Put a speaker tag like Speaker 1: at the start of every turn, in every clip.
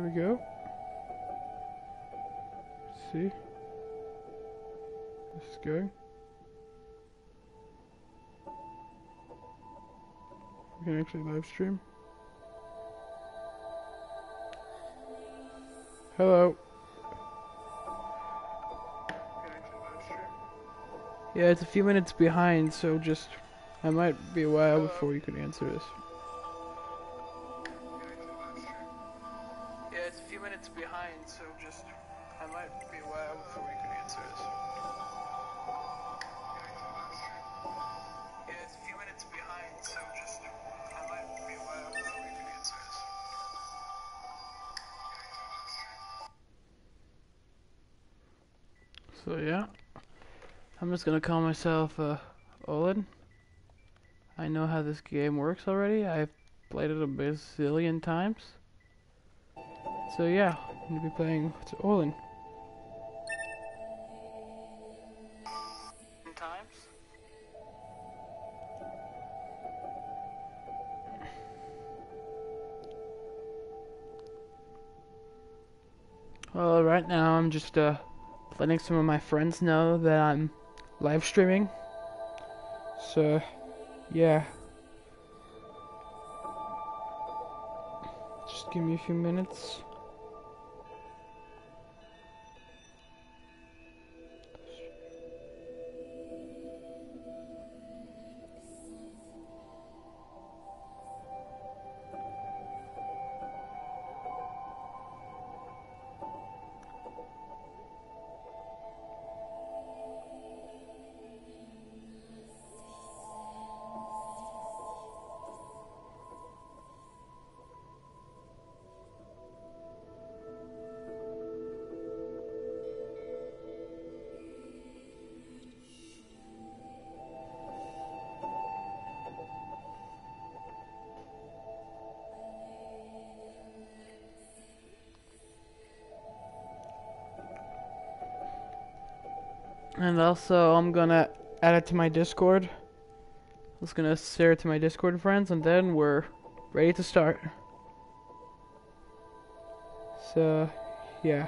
Speaker 1: Here we go. see. This is going. We can actually live stream. Hello. Yeah, it's a few minutes behind, so just... I might be a while before you can answer this. I'm gonna call myself uh, Olin. I know how this game works already. I've played it a bazillion times. So yeah, I'm gonna be playing Olin. Times. Well, right now I'm just uh letting some of my friends know that I'm live streaming. So, yeah. Just give me a few minutes. And also, I'm gonna add it to my Discord. I'm just gonna share it to my Discord friends, and then we're ready to start. So, yeah.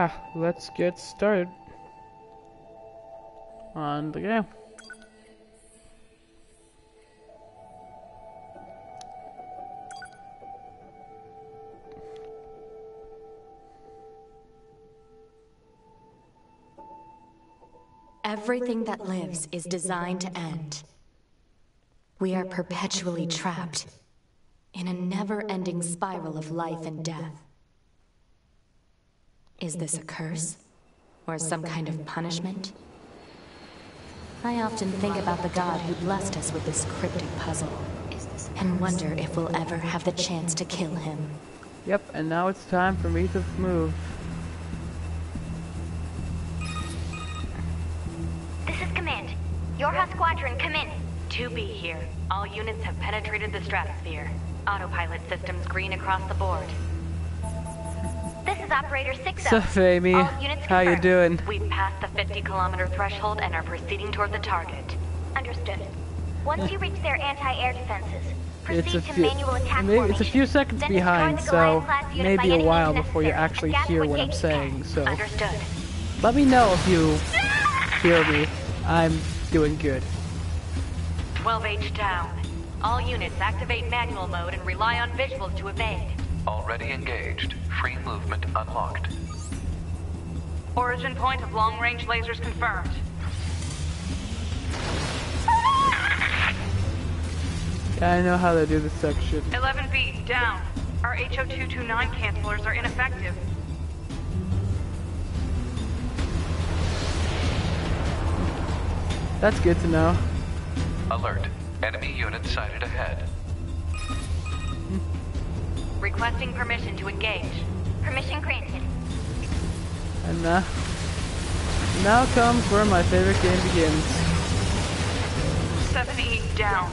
Speaker 1: Yeah, let's get started on the game.
Speaker 2: Everything that lives is designed to end. We are perpetually trapped in a never-ending spiral of life and death. Is this a curse? Or some kind of punishment? I often think about the god who blessed us with this cryptic puzzle, and wonder if we'll ever have the chance to kill him.
Speaker 1: Yep, and now it's time for me to move.
Speaker 3: This is Command. YoRHa Squadron, come in.
Speaker 4: 2B here. All units have penetrated the stratosphere. Autopilot systems green across the board.
Speaker 3: This is Operator 6
Speaker 1: What's up, Amy? How you doing?
Speaker 4: We've passed the 50 kilometer threshold and are proceeding toward the target.
Speaker 3: Understood. Once you reach their anti-air defenses, proceed
Speaker 1: It's a
Speaker 3: to
Speaker 1: few,
Speaker 3: manual attack
Speaker 1: maybe it's a few seconds behind, so maybe a while before you actually hear
Speaker 3: what
Speaker 1: I'm
Speaker 3: gauge you can.
Speaker 1: saying. So
Speaker 4: Understood.
Speaker 1: let me know if you hear me. I'm doing good.
Speaker 4: 12H down. All units activate manual mode and rely on visuals to evade.
Speaker 5: Already engaged. Free movement unlocked.
Speaker 4: Origin point of long-range lasers confirmed.
Speaker 1: Yeah, I know how to do this section.
Speaker 4: 11B down. Our HO229 cancelers are ineffective.
Speaker 1: That's good to know.
Speaker 5: Alert. Enemy unit sighted ahead.
Speaker 4: Requesting permission to engage.
Speaker 3: Permission granted.
Speaker 1: And uh, now comes where my favorite game begins.
Speaker 4: 7E down.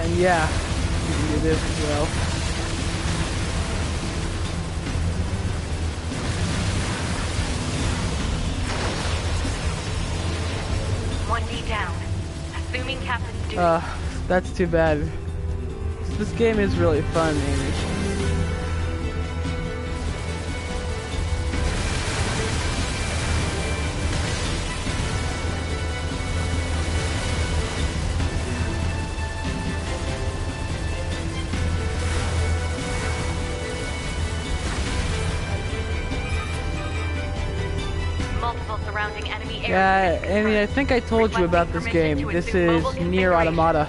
Speaker 1: And yeah, you can do this as well.
Speaker 4: One D down. Assuming Captain's duty.
Speaker 1: Uh, that's too bad. This game is really fun, Amy.
Speaker 4: Multiple surrounding enemy air
Speaker 1: Yeah, Amy, I think I told you about this game. This is
Speaker 4: NieR.
Speaker 1: Automata.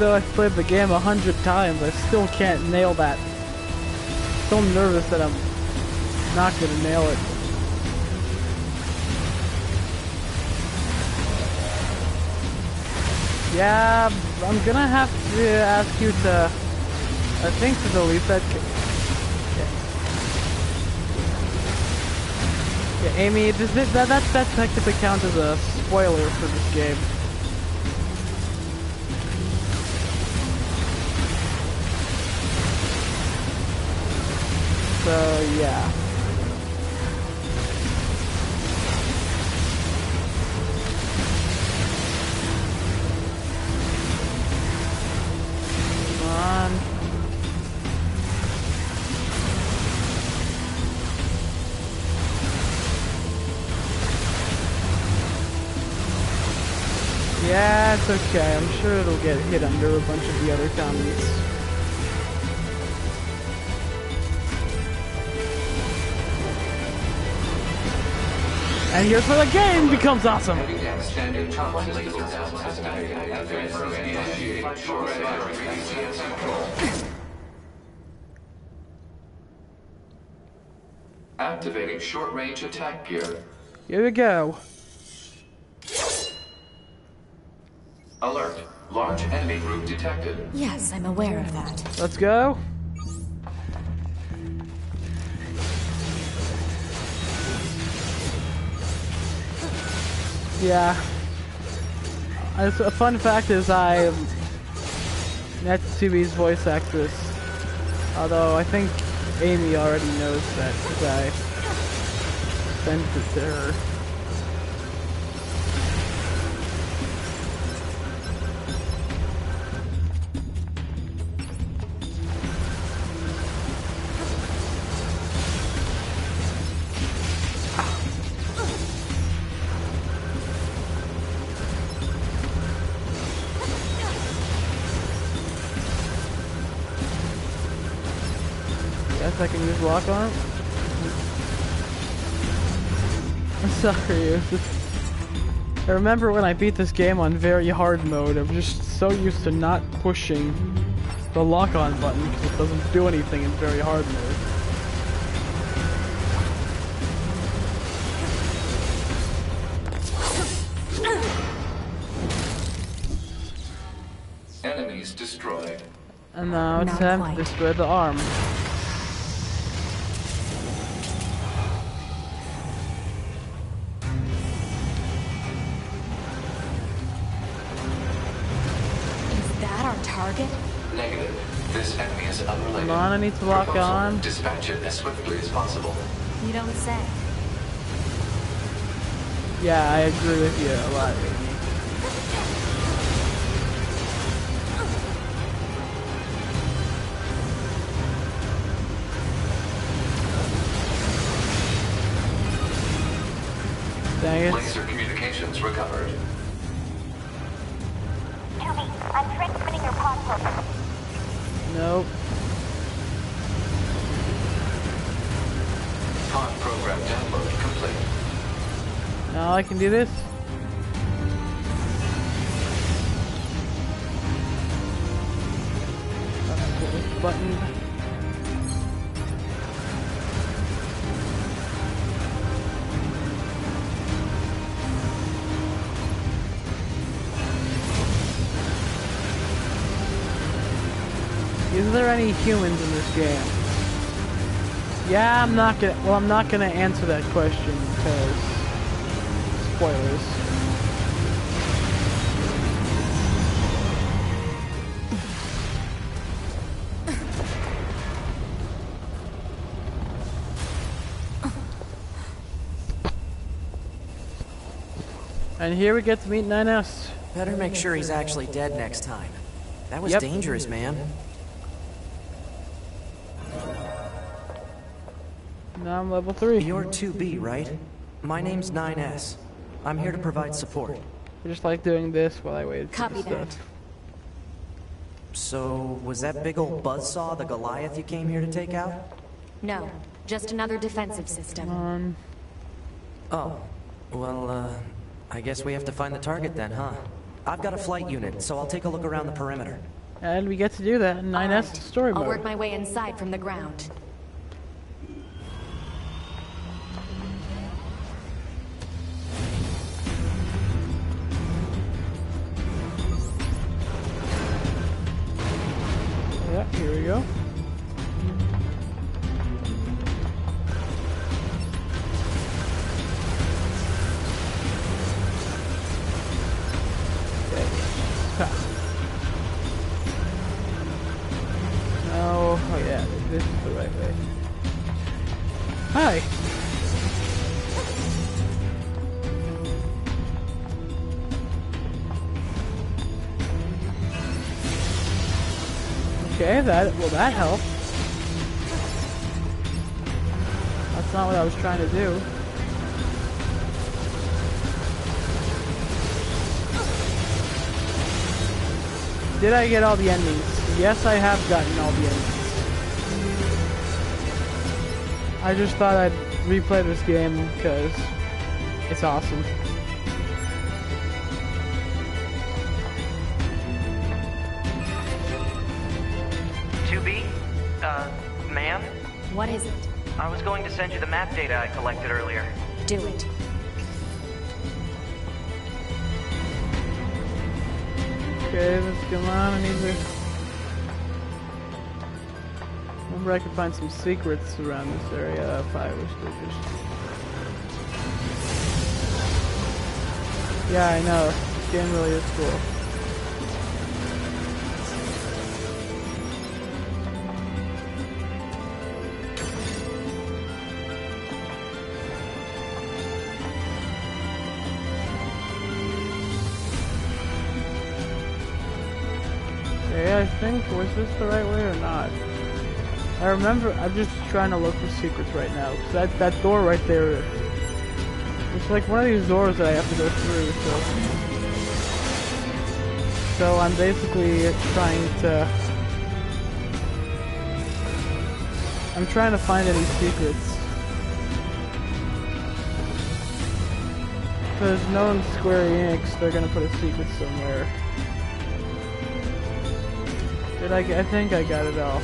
Speaker 1: Though I've played the game a hundred times, I still can't nail that. So nervous that I'm not gonna nail it. Yeah, I'm gonna have to ask you to, I think to delete that. Yeah, yeah Amy, does it, that, that, that technically count as a spoiler for this game. So, yeah. Yeah, it's okay. I'm sure it'll get hit under a bunch of the other commies. And here's where the game becomes awesome.
Speaker 6: Activating short-range attack gear.
Speaker 1: Here we go.
Speaker 6: Alert. Large enemy group detected.
Speaker 2: Yes, I'm aware of that.
Speaker 1: Let's go. Yeah. A fun fact is I um, Natsubi's voice actress. Although I think Amy already knows that because I sent it to her. Can use lock arm. Sorry, it was just I remember when I beat this game on very hard mode, I'm just so used to not pushing the lock-on button because it doesn't do anything in very hard mode.
Speaker 6: Enemies destroyed.
Speaker 1: And now it's time to destroy the arm. I need to lock
Speaker 6: Proposal,
Speaker 1: on.
Speaker 6: Dispatch it as swiftly as possible.
Speaker 2: You don't say.
Speaker 1: Yeah, I agree with you a lot, Amy. Dang it.
Speaker 6: Laser communications recovered.
Speaker 1: I can do this. Button. Is there any humans in this game? Yeah, I'm not gonna. Well, I'm not gonna answer that question because spoilers. And here we get to meet 9S.
Speaker 7: Better make sure he's actually dead next time. That was
Speaker 1: Yep.
Speaker 7: dangerous, man.
Speaker 1: Now I'm level 3.
Speaker 7: You're 2B, right? My name's 9S. I'm here to provide support.
Speaker 1: I just like doing this while I wait for
Speaker 2: Copy
Speaker 1: the
Speaker 2: that.
Speaker 1: stuff.
Speaker 7: So, was that big old buzzsaw the Goliath you came here to take out?
Speaker 2: No, just another defensive system.
Speaker 1: Um,
Speaker 7: Oh, well, uh, I guess we have to find the target then, huh? I've got a flight unit, so I'll take a look around the perimeter.
Speaker 1: and we get to do that in 9S
Speaker 2: Alright,
Speaker 1: story
Speaker 2: I'll
Speaker 1: mode.
Speaker 2: work my way inside from the ground.
Speaker 1: That helped. That's not what I was trying to do. Did I get all the endings? Yes, I have gotten all the endings. I just thought I'd replay this game because it's awesome.
Speaker 8: To send you the map data I collected earlier.
Speaker 2: Do it.
Speaker 1: Okay, let's come on. I need to. Remember, I could find some secrets around this area if I was to just. Yeah, I know. This game really is cool. Was this the right way or not? I remember, I'm just trying to look for secrets right now. 'cause that, that door right there, it's like one of these doors that I have to go through, so. So I'm basically trying to, I'm trying to find any secrets. there's known Square Enix, they're gonna put a secret somewhere. Did I? I think I got it all.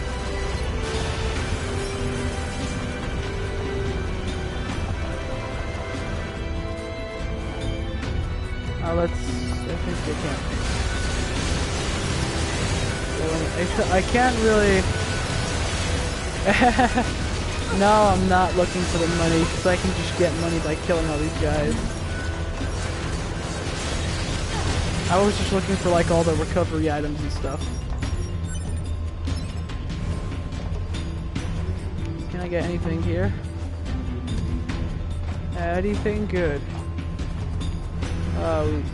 Speaker 1: Uh, let's. I think they can't. I can't really. no, I'm not looking for the money because I can just get money by killing all these guys. I was just looking for like all the recovery items and stuff. I get anything here? Anything good? Oh, we...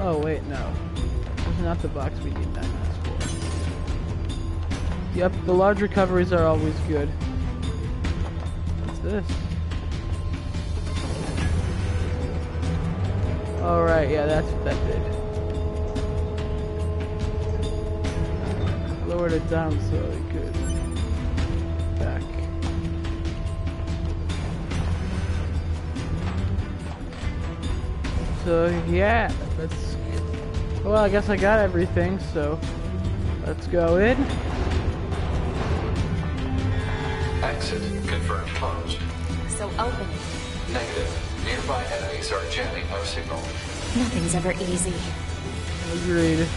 Speaker 1: oh wait, no. This is not the box we need that for. Yep, the large recoveries are always good. What's this? Alright, yeah, that's what that did. Lowered it down slowly, So, yeah, that's... Well, I guess I got everything, so... Let's go in.
Speaker 6: Exit confirmed closed.
Speaker 2: So open.
Speaker 6: Negative. Nearby enemies are jamming our signal.
Speaker 2: Nothing's ever easy.
Speaker 1: Agreed.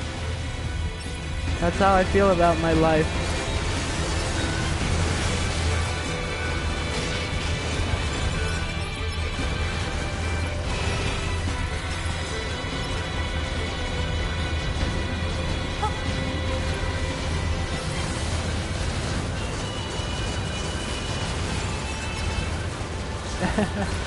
Speaker 1: That's how I feel about my life.
Speaker 8: Ha ha ha.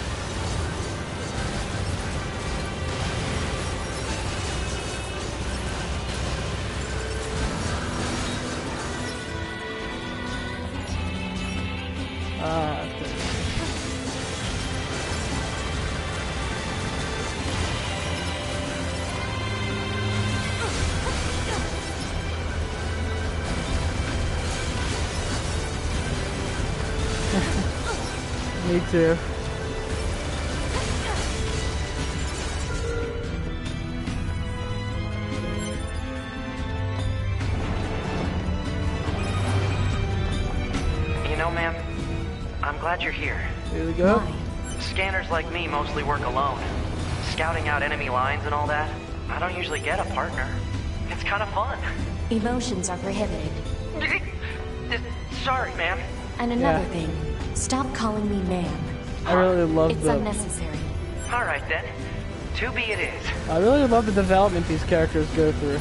Speaker 8: Get a partner. It's kind of fun.
Speaker 2: Emotions are prohibited.
Speaker 8: Sorry, ma'am.
Speaker 2: And another
Speaker 1: Yeah.
Speaker 2: thing, stop calling me ma'am.
Speaker 1: I really love
Speaker 2: It's
Speaker 1: the
Speaker 2: unnecessary.
Speaker 8: All right then. 2B it is.
Speaker 1: I really love the development these characters go through.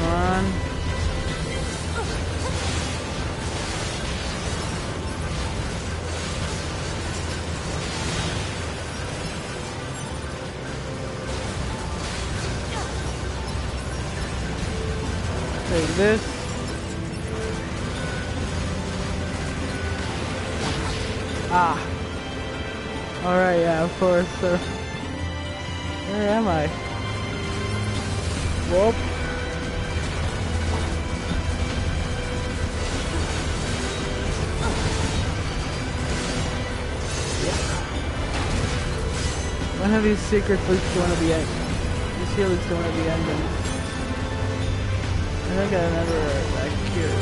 Speaker 1: Come on. Take this. Ah. Alright, yeah, of course. These secrets leads to the end. This here leads to of the. I think I remember back here.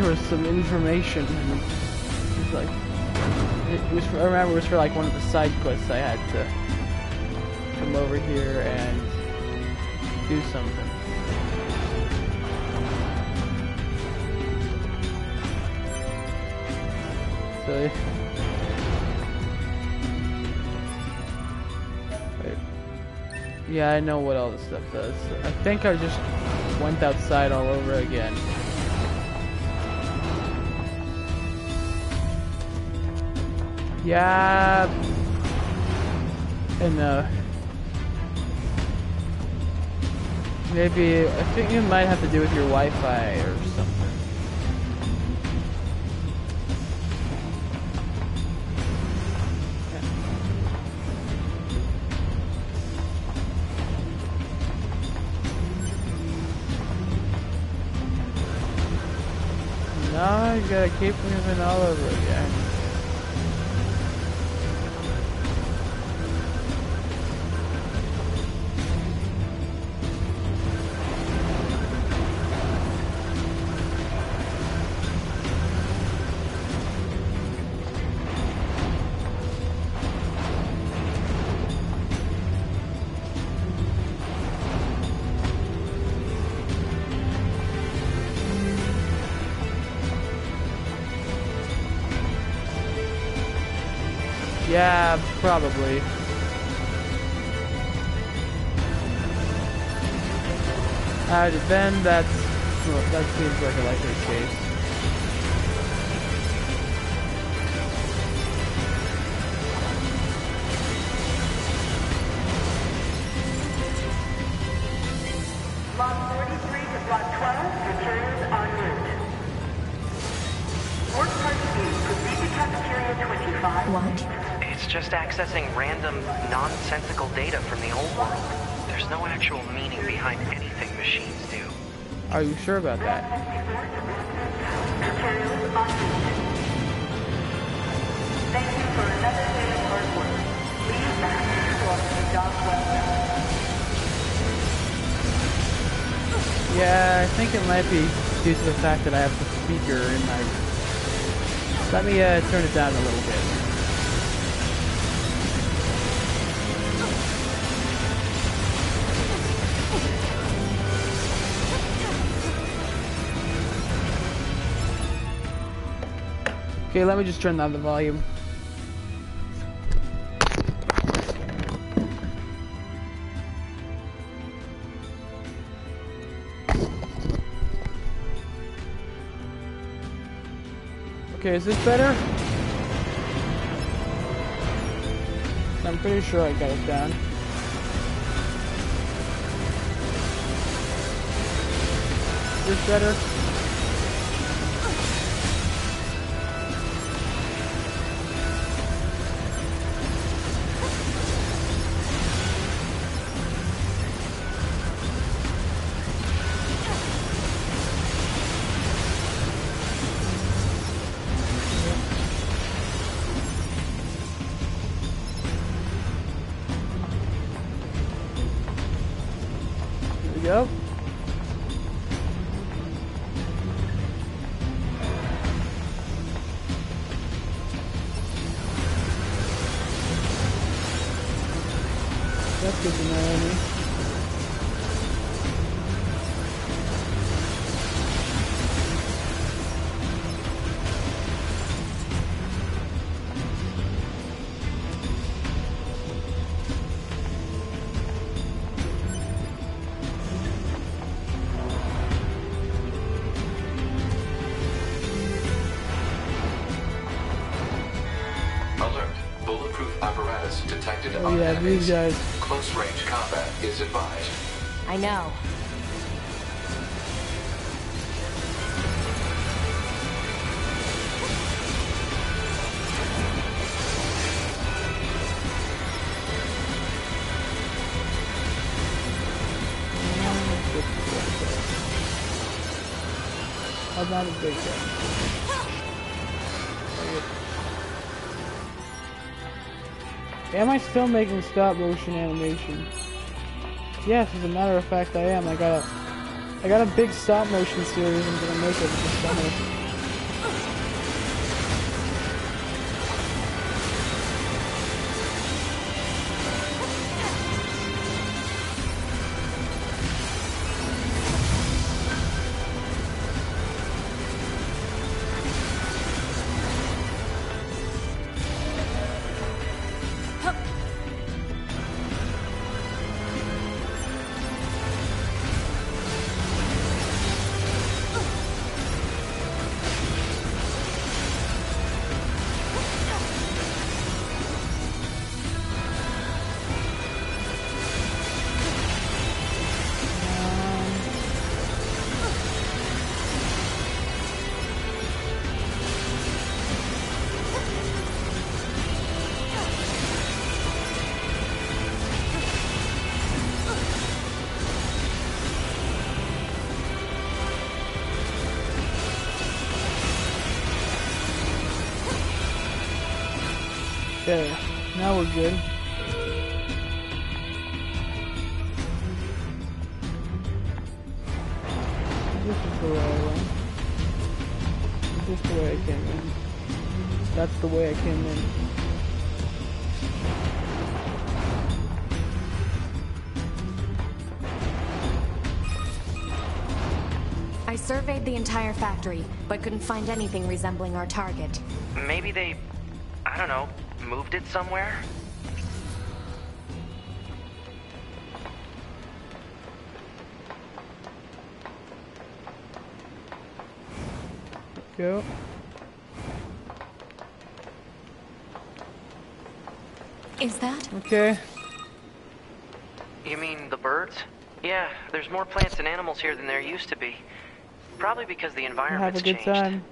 Speaker 1: There was some information and it was like it was for, I remember it was for like one of the side quests I had to come over here and do something. So Wait. Yeah, I know what all this stuff does. I think I just went outside all over again. Yeah. And uh maybe I think it might have to do with your Wi-Fi or gotta keep moving all over again.
Speaker 9: Job well done.
Speaker 1: Yeah, I think it might be due to the fact that I have the speaker in my... Let me uh, turn it down a little bit. Okay, let me just turn down the volume. Okay, is this better? I'm pretty sure I got it down. Is this better? These guys.
Speaker 6: Close range combat is advised.
Speaker 2: I know.
Speaker 1: Still making stop motion animation? Yes, as a matter of fact, I am. I got a, I got a big stop motion series. I'm gonna make it this summer. The
Speaker 2: entire factory, but couldn't find anything resembling our target.
Speaker 8: Maybe they, I don't know, moved it somewhere?
Speaker 1: Go.
Speaker 2: Is that?
Speaker 1: Okay.
Speaker 8: You mean the birds? Yeah, there's more plants and animals here than there used to be. Probably because the
Speaker 1: Have
Speaker 8: environment's
Speaker 1: a good
Speaker 8: changed.
Speaker 1: time.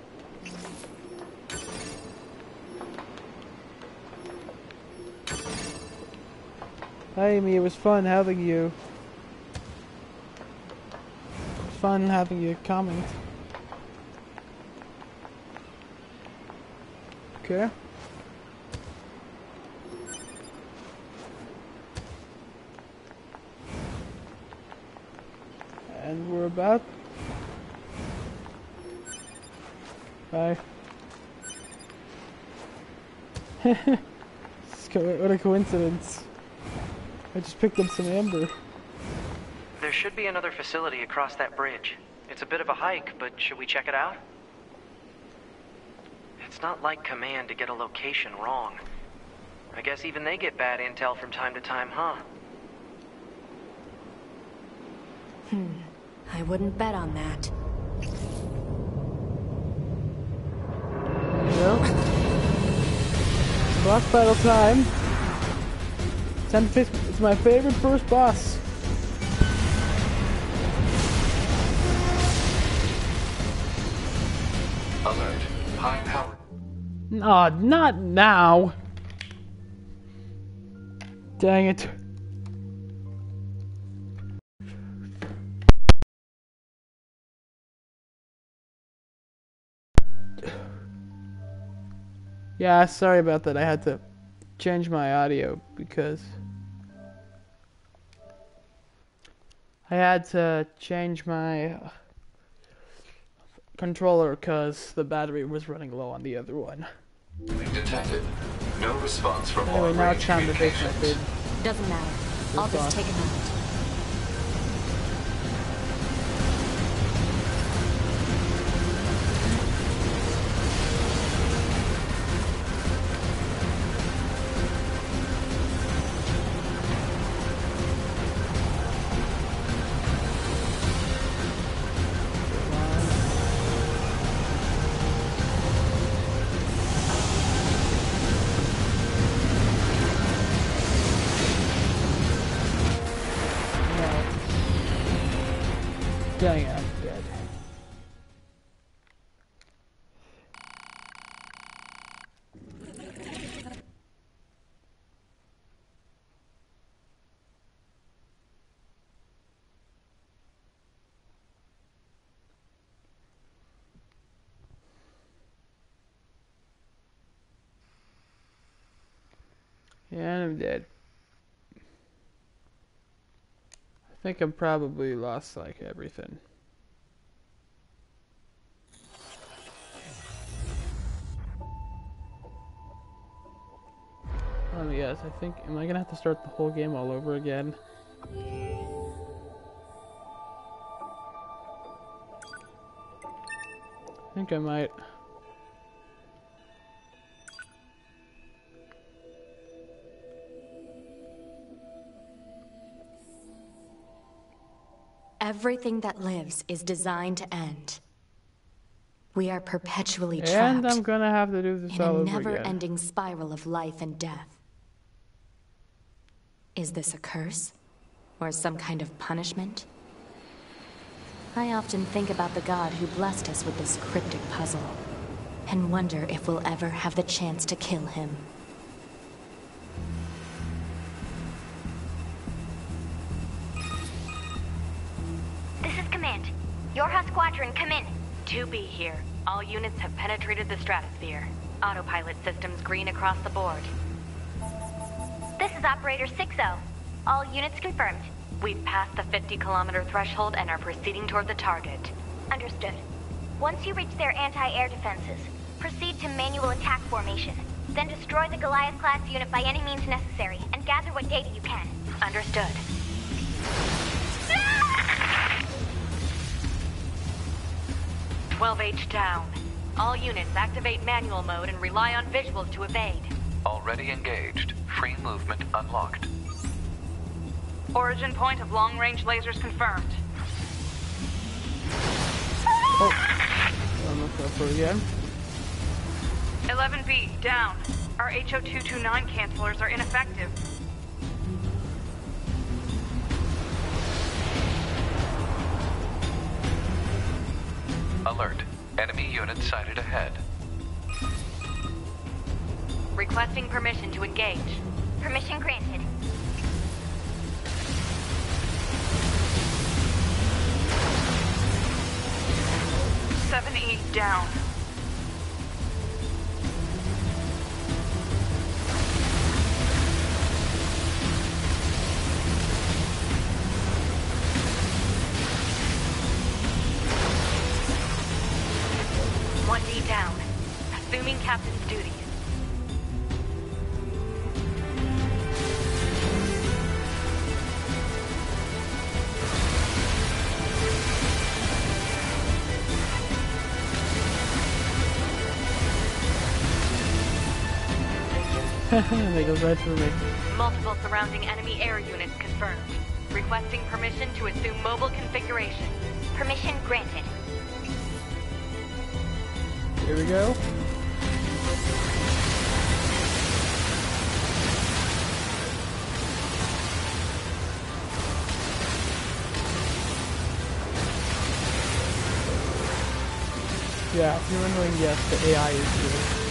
Speaker 1: Hi, Amy. It was fun having you. Fun having you comment. Okay. And we're about. Bye. It's co- what a coincidence. I just picked up some amber.
Speaker 8: There should be another facility across that bridge. It's a bit of a hike, but should we check it out? It's not like Command to get a location wrong. I guess even they get bad intel from time to time, huh? Hmm.
Speaker 2: I wouldn't bet on that.
Speaker 1: Yep. Boss battle time. Time to face. It's my favorite first boss.
Speaker 6: Alert. High power.
Speaker 1: Aw, not now. Dang it. Yeah, sorry about that. I had to change my audio because I had to change my uh, controller because the battery was running low on the other one.
Speaker 6: Detected. No response from
Speaker 1: Anyway, now it's time to face my
Speaker 6: communications.
Speaker 2: Doesn't matter. I'll
Speaker 1: Good
Speaker 2: just
Speaker 1: boss.
Speaker 2: take a moment.
Speaker 1: I'm dead. I think I'm probably lost like everything. Oh yes, I think, am I gonna have to start the whole game all over again? I think I might.
Speaker 2: Everything that lives is designed to end. We are perpetually trapped
Speaker 1: And I'm gonna have to do this
Speaker 2: in
Speaker 1: all
Speaker 2: a never-ending spiral of life and death. Is this a curse? Or some kind of punishment? I often think about the God who blessed us with this cryptic puzzle, and wonder if we'll ever have the chance to kill him.
Speaker 4: 2B here. All units have penetrated the stratosphere. Autopilot systems green across the board.
Speaker 3: This is Operator 6-0. All units confirmed.
Speaker 4: We've passed the 50 kilometer threshold and are proceeding toward the target.
Speaker 3: Understood. Once you reach their anti-air defenses, proceed to manual attack formation. Then destroy the Goliath-class unit by any means necessary, and gather what data you can.
Speaker 4: Understood. Twelve H down. All units activate manual mode and rely on visuals to evade.
Speaker 5: Already engaged. Free movement unlocked.
Speaker 4: Origin point of long-range lasers confirmed.
Speaker 1: I'm gonna go again.
Speaker 4: 11B, down. Our HO229 cancelers are ineffective.
Speaker 5: Enemy sighted ahead.
Speaker 4: Requesting permission to engage.
Speaker 3: Permission granted.
Speaker 4: Seven E down.
Speaker 1: They go right through me.
Speaker 4: Multiple surrounding enemy air units confirmed. Requesting permission to assume mobile configuration.
Speaker 3: Permission granted.
Speaker 1: Here we go. Yeah, if you're wondering, yes, the AI is good.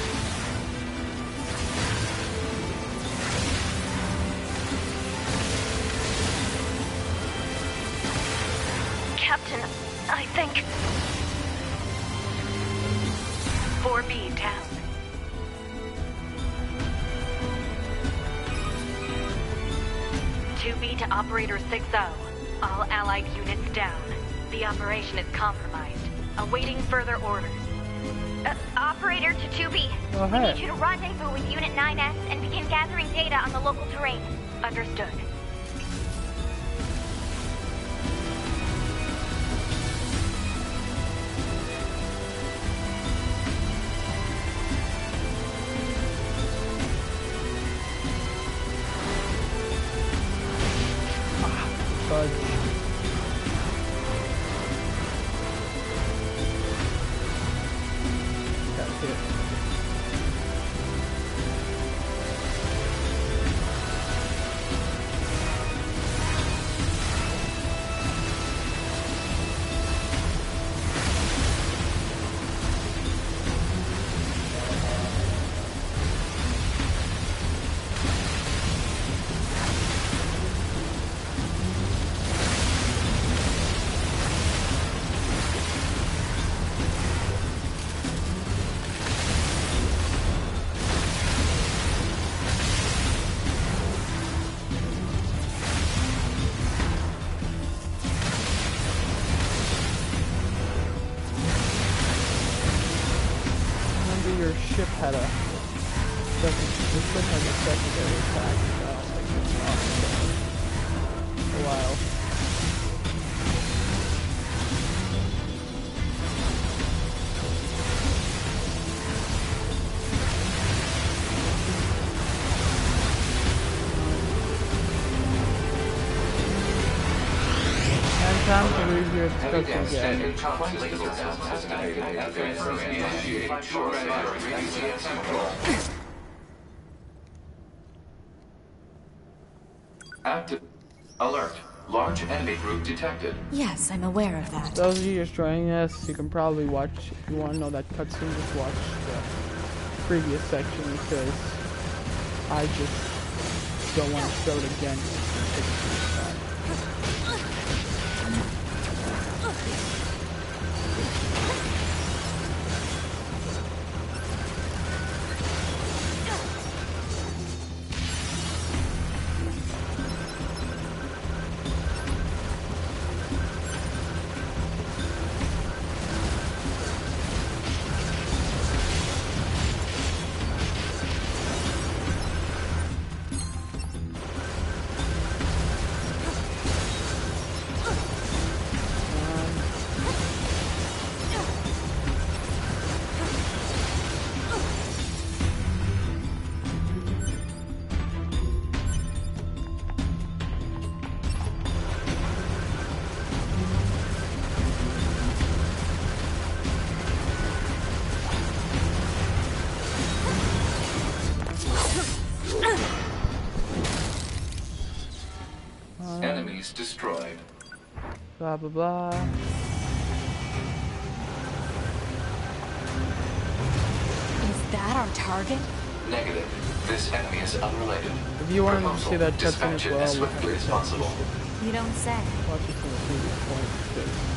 Speaker 4: The
Speaker 3: local terrain.
Speaker 4: Understood.
Speaker 6: Control. Active. Alert. Large enemy group detected.
Speaker 2: Yes, I'm aware of that.
Speaker 1: Those of you just joining us, you can probably watch, if you want to know that cutscene, just watch the previous section because I just don't want to show it again. Blah blah blah.
Speaker 2: Is that our target?
Speaker 6: Negative. This enemy is unrelated.
Speaker 1: If you want to see that cutscene
Speaker 6: Dispatch
Speaker 1: as
Speaker 6: it
Speaker 1: well,
Speaker 6: as
Speaker 1: we'll
Speaker 6: swiftly as possible.
Speaker 2: You don't say.
Speaker 1: watch it from the previous point because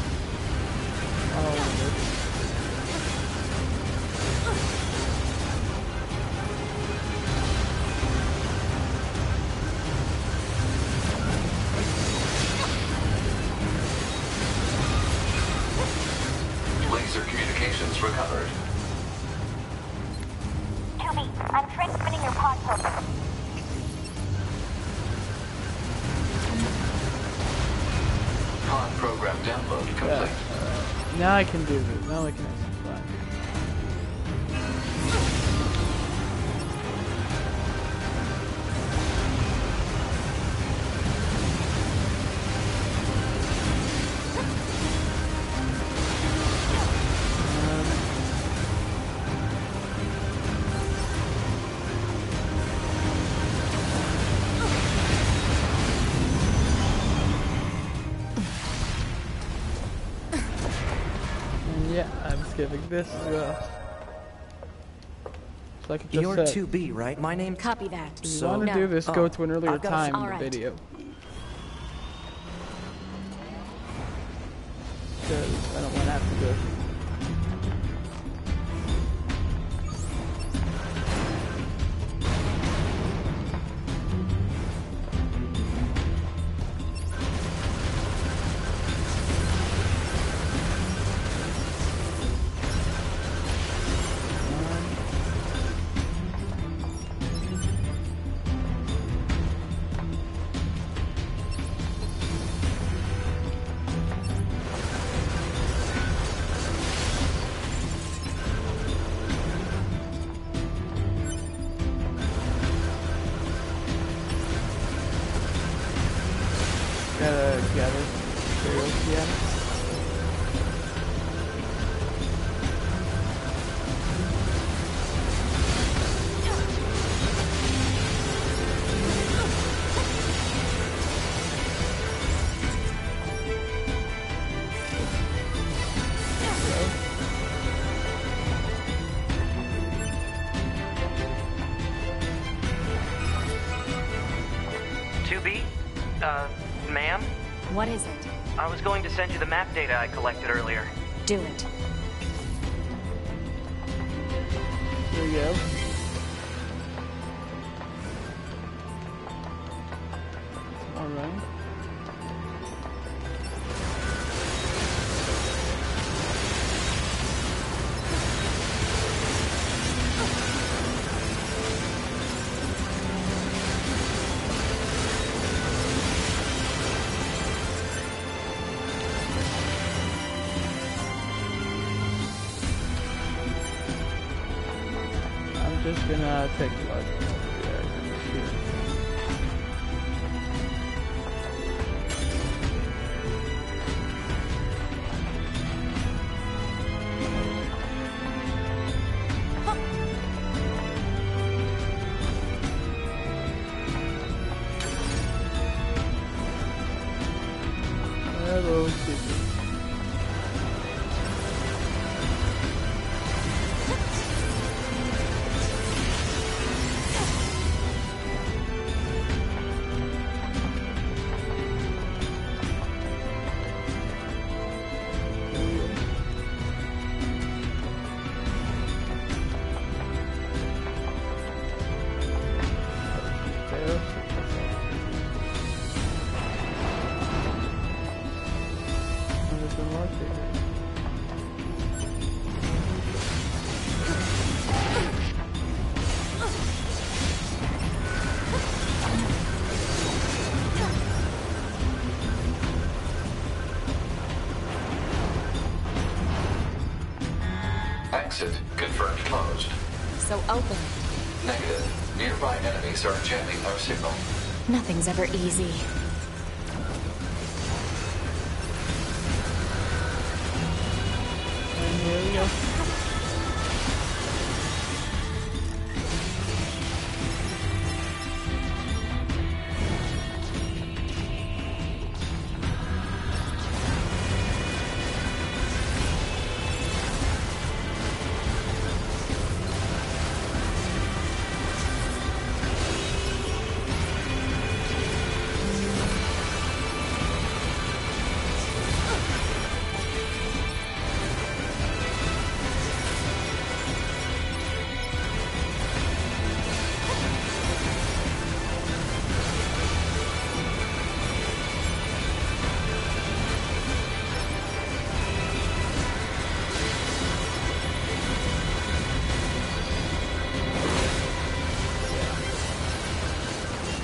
Speaker 1: this as well. So like I just
Speaker 7: You're
Speaker 1: said,
Speaker 7: 2B, right? My name.
Speaker 2: Copy that.
Speaker 1: if you
Speaker 7: So-
Speaker 1: want to
Speaker 2: No.
Speaker 1: do this, go
Speaker 7: Oh,
Speaker 1: to an earlier
Speaker 7: I've got a f-
Speaker 1: time in the
Speaker 2: Alright.
Speaker 1: video.
Speaker 8: Uh, ma'am.
Speaker 2: What is it?
Speaker 8: I was going to send you the map data I collected earlier.
Speaker 2: Do it.
Speaker 5: Signal.
Speaker 2: Nothing's ever easy.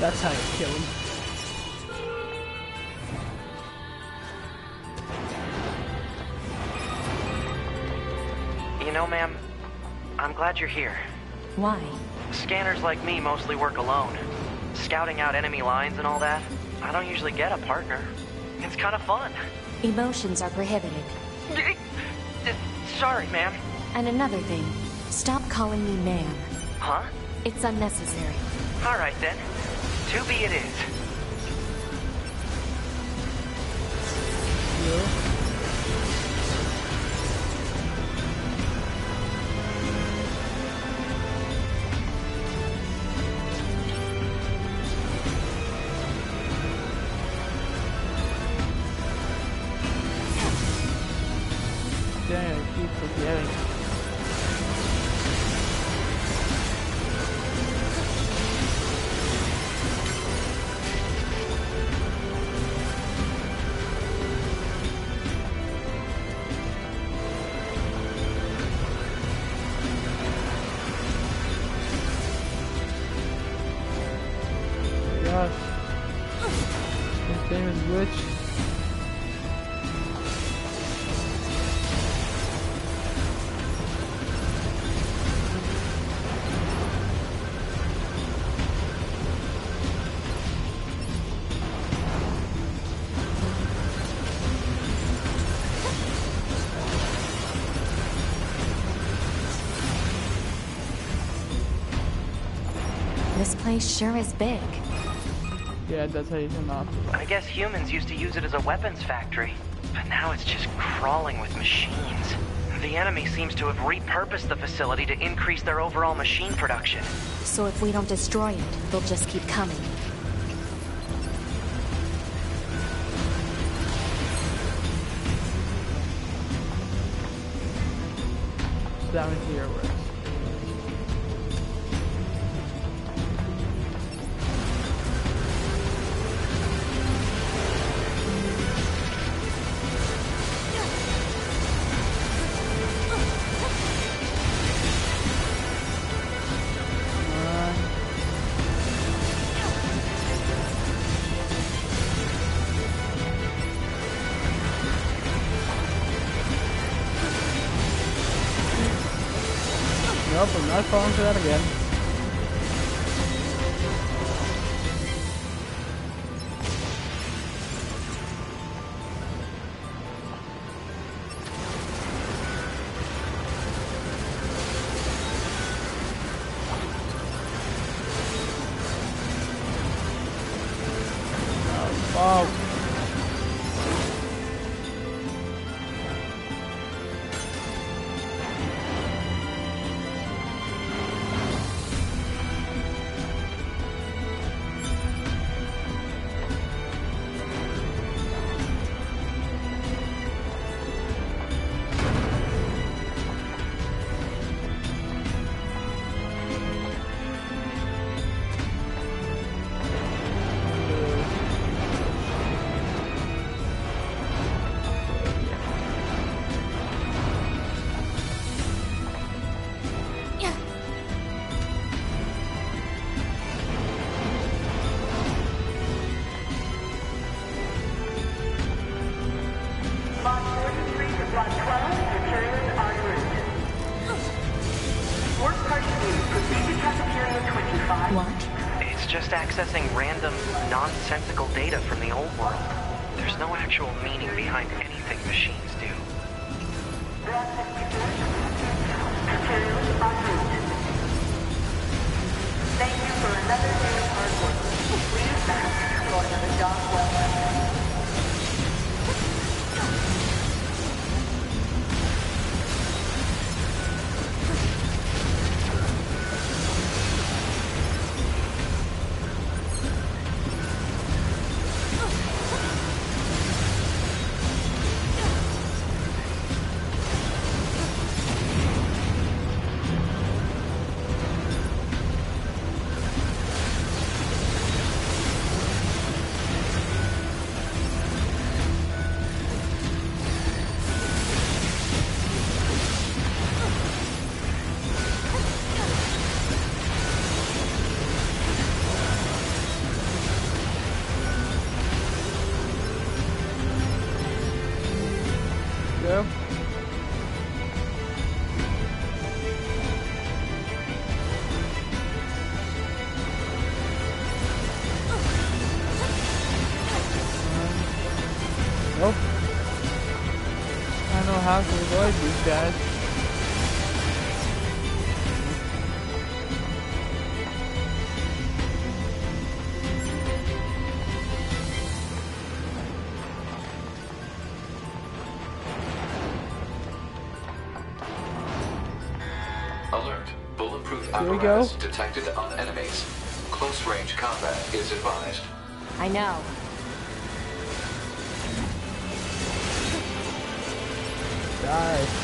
Speaker 1: That's how you kill him.
Speaker 8: You know, ma'am, I'm glad you're here.
Speaker 2: Why?
Speaker 8: Scanners like me mostly work alone. Scouting out enemy lines and all that, I don't usually get a partner. It's kind of fun.
Speaker 2: Emotions are prohibited.
Speaker 8: Sorry, ma'am.
Speaker 2: And another thing, stop calling me ma'am.
Speaker 8: Huh?
Speaker 2: It's unnecessary.
Speaker 8: All right then. 2B it is.
Speaker 2: Place sure is big.
Speaker 1: Yeah, that's how you turn off.
Speaker 8: I guess humans used to use it as a weapons factory, but now it's just crawling with machines. The enemy seems to have repurposed the facility to increase their overall machine production.
Speaker 2: So if we don't destroy it, they'll just keep coming.
Speaker 8: Nonsensical data from the old world. There's no actual meaning behind anything machines
Speaker 1: go.
Speaker 5: detected on enemies. Close range combat is advised.
Speaker 2: I know.
Speaker 1: Die.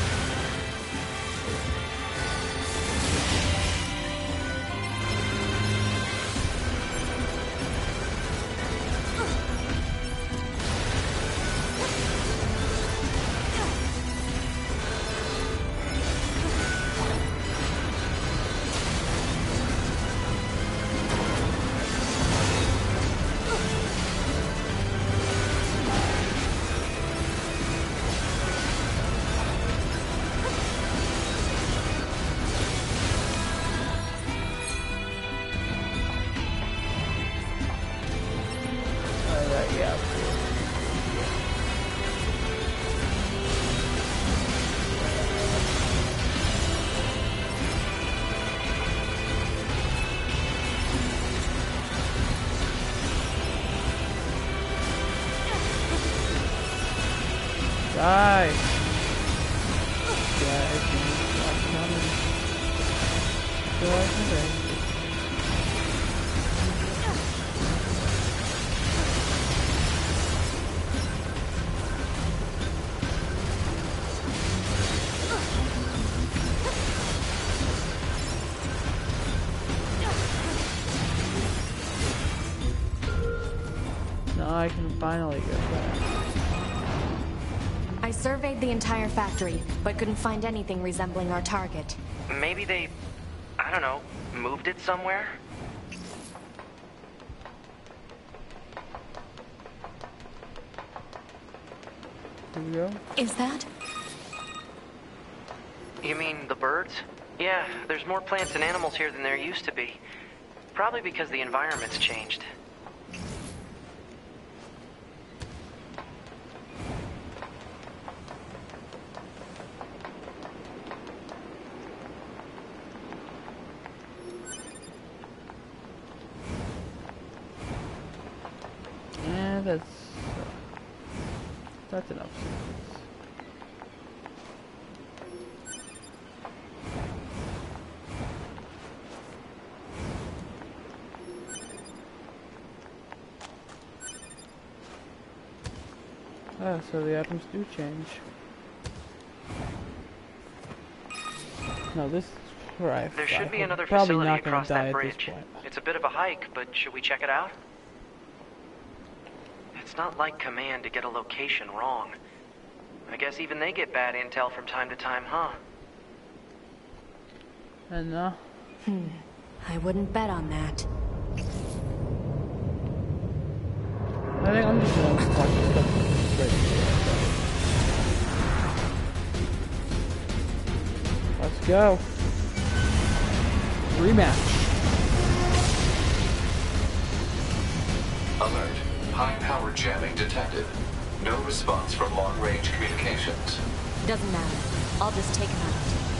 Speaker 1: Finally get back.
Speaker 2: I surveyed the entire factory, but couldn't find anything resembling our target.
Speaker 8: Maybe they, I don't know, moved it somewhere?
Speaker 1: Here we go.
Speaker 2: Is that?
Speaker 8: You mean the birds? Yeah, there's more plants and animals here than there used to be. Probably because the environment's changed.
Speaker 1: So the atoms do change. No, this is where I.
Speaker 8: There should be
Speaker 1: hope-
Speaker 8: another
Speaker 1: probably
Speaker 8: facility
Speaker 1: not gonna
Speaker 8: across
Speaker 1: die
Speaker 8: that bridge. It's a bit of a hike, but should we check it out? It's not like Command to get a location wrong. I guess even they get bad intel from time to time, huh?
Speaker 1: And uh,
Speaker 2: I wouldn't bet on that.
Speaker 1: I think I'm just gonna watch this stuff. Let's go. Rematch.
Speaker 5: Alert. High power jamming detected. No response from long range communications.
Speaker 2: Doesn't matter. I'll just take him out.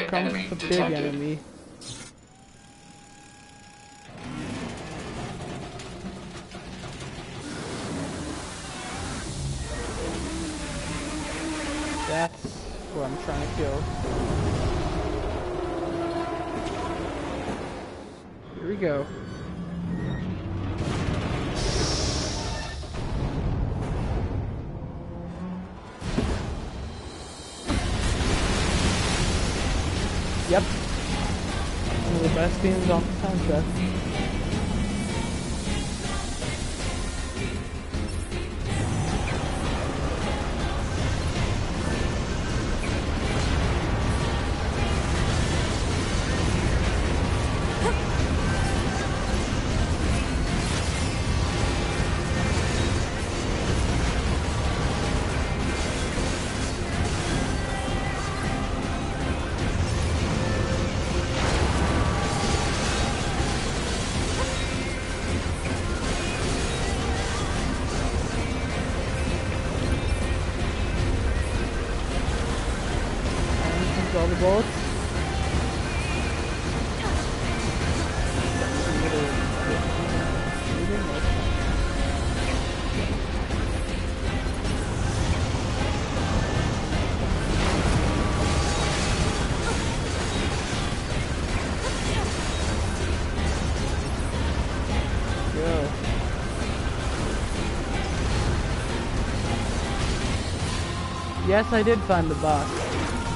Speaker 5: Target
Speaker 1: comes the big enemy. The. Go. Yes, I did find the boss.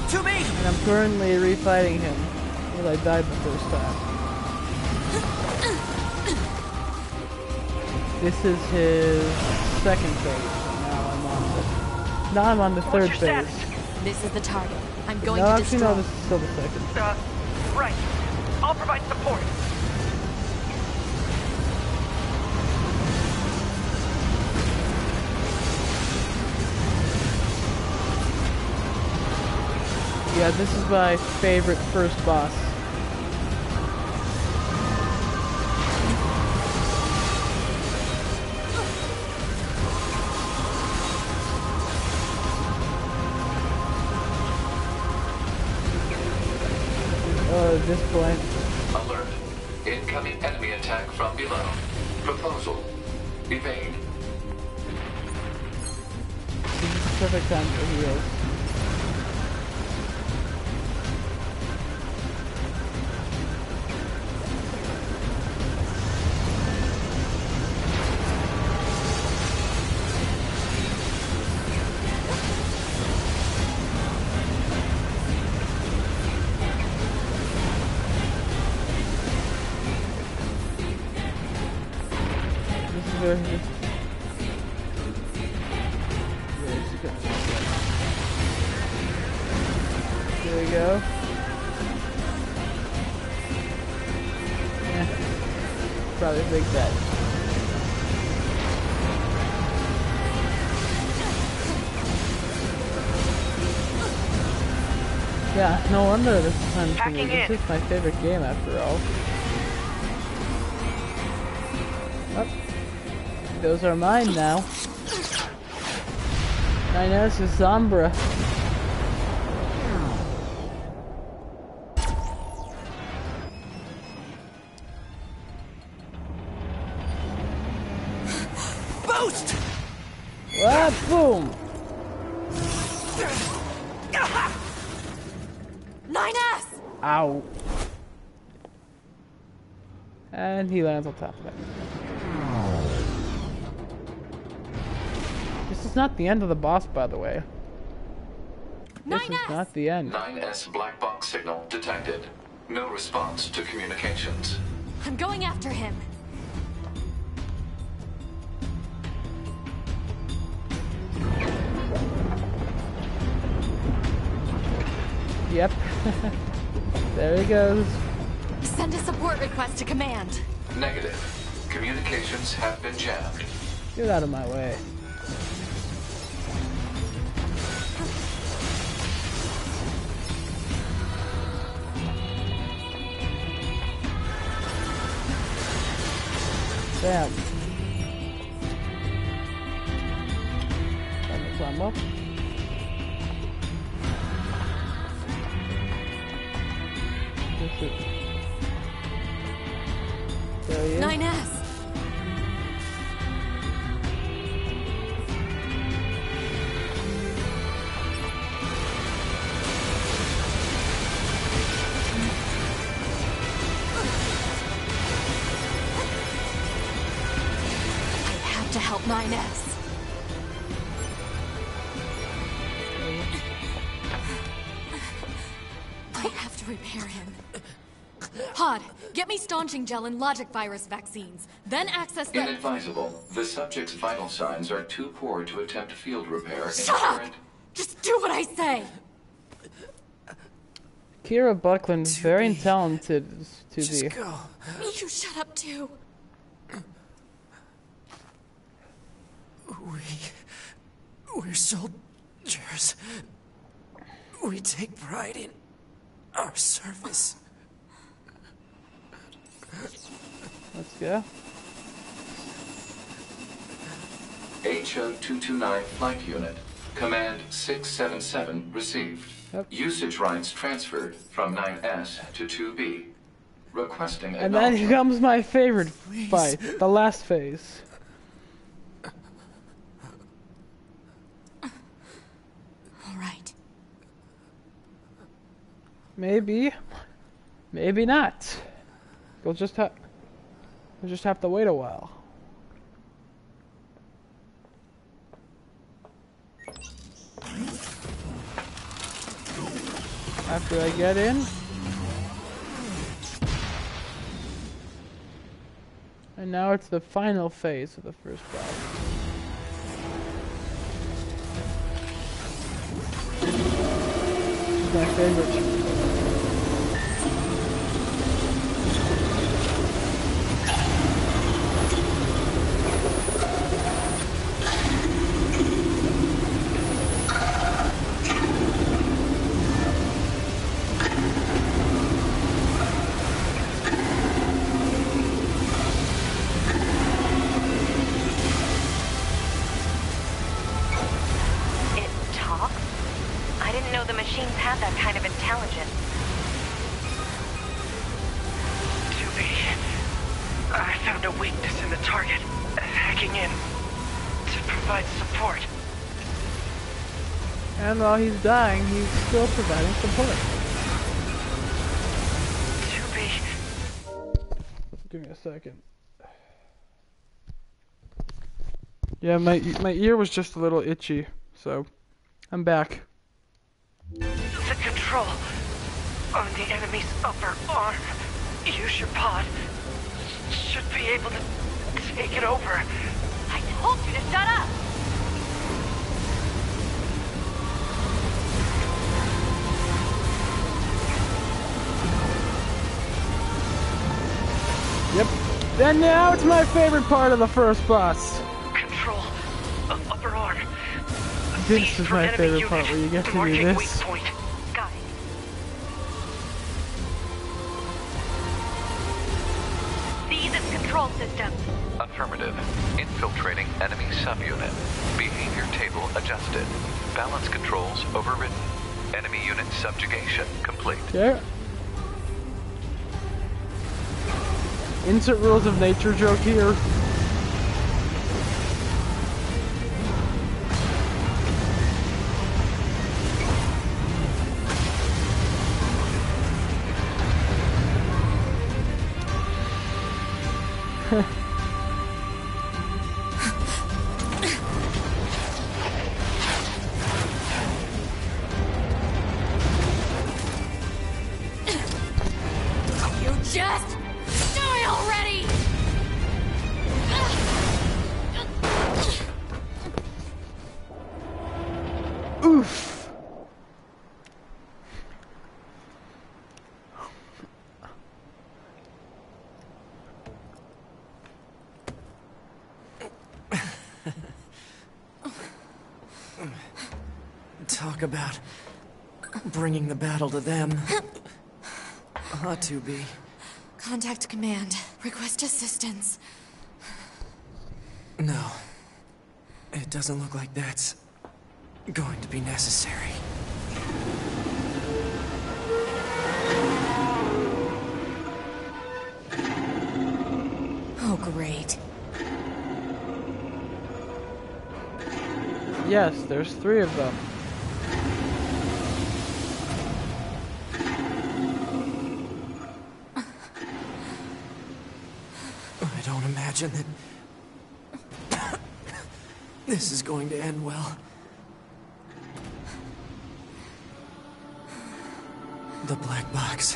Speaker 7: To me!
Speaker 1: And I'm currently refighting him. Because I died the first time. This is his second phase. Now I'm on the now I'm on the third phase.
Speaker 8: status?
Speaker 2: This is the target. I'm going
Speaker 1: No,
Speaker 2: to
Speaker 1: actually
Speaker 2: destroy.
Speaker 1: no, this is still the second.
Speaker 8: Uh, right. I'll provide support.
Speaker 1: Yeah, this is my favorite first boss. At this point, no wonder this is fun for me. This is my favorite game after all. Oh. Those are mine now. 9S is Sombra. The end of the boss, by the way. This is not the end.
Speaker 5: 9S black box signal detected. No response to communications.
Speaker 2: I'm going after him.
Speaker 1: Yep. there he goes.
Speaker 2: Send a support request to command.
Speaker 5: Negative. Communications have been jammed.
Speaker 1: Get out of my way. Damn. Time to climb up. This is- There he is.
Speaker 2: 9S! Get me staunching gel and logic virus vaccines. Then access the.
Speaker 5: Inadvisable. The subject's vital signs are too poor to attempt field repair
Speaker 2: Shut up!
Speaker 5: current
Speaker 2: Just do what I say!
Speaker 1: Kira Buckland is very talented to
Speaker 7: Just
Speaker 1: the
Speaker 7: go.
Speaker 2: You shut up too.
Speaker 7: We. We're soldiers. We take pride in our service.
Speaker 1: Let's go.
Speaker 5: HO229 Flight Unit. Command 677 received.
Speaker 1: Yep.
Speaker 5: Usage rights transferred from 9S to 2B. Requesting
Speaker 1: And then
Speaker 5: acknowledgement.
Speaker 1: comes my favorite fight, the last phase.
Speaker 2: All right.
Speaker 1: Maybe, maybe not. We'll just have, we'll just have to wait a while. After I get in. And now it's the final phase of the first is my favorite. And dying, he's still providing support. Give me a second. Yeah, my my ear was just a little itchy, so I'm back.
Speaker 8: The control on the enemy's upper arm. Use your pod. Should be able to take it over.
Speaker 4: I told you to shut up!
Speaker 1: Yep. Then now it's my favorite part of the first boss.
Speaker 8: Control of upper arm.
Speaker 1: This
Speaker 8: Seize
Speaker 1: is my favorite part where you get to do this.
Speaker 8: weak point.
Speaker 4: Got it. Seize its control system.
Speaker 5: Affirmative. Infiltrating enemy subunit. Behavior table adjusted. Balance controls overridden. Enemy unit subjugation complete.
Speaker 1: Okay. Insert rules of nature joke here.
Speaker 2: You
Speaker 7: about bringing the battle to them. Ought to be.
Speaker 2: Contact command. Request assistance.
Speaker 7: No. It doesn't look like that's going to be necessary.
Speaker 2: Oh, great.
Speaker 1: Yes, there's three of them.
Speaker 7: I don't imagine that this is going to end well. The black box.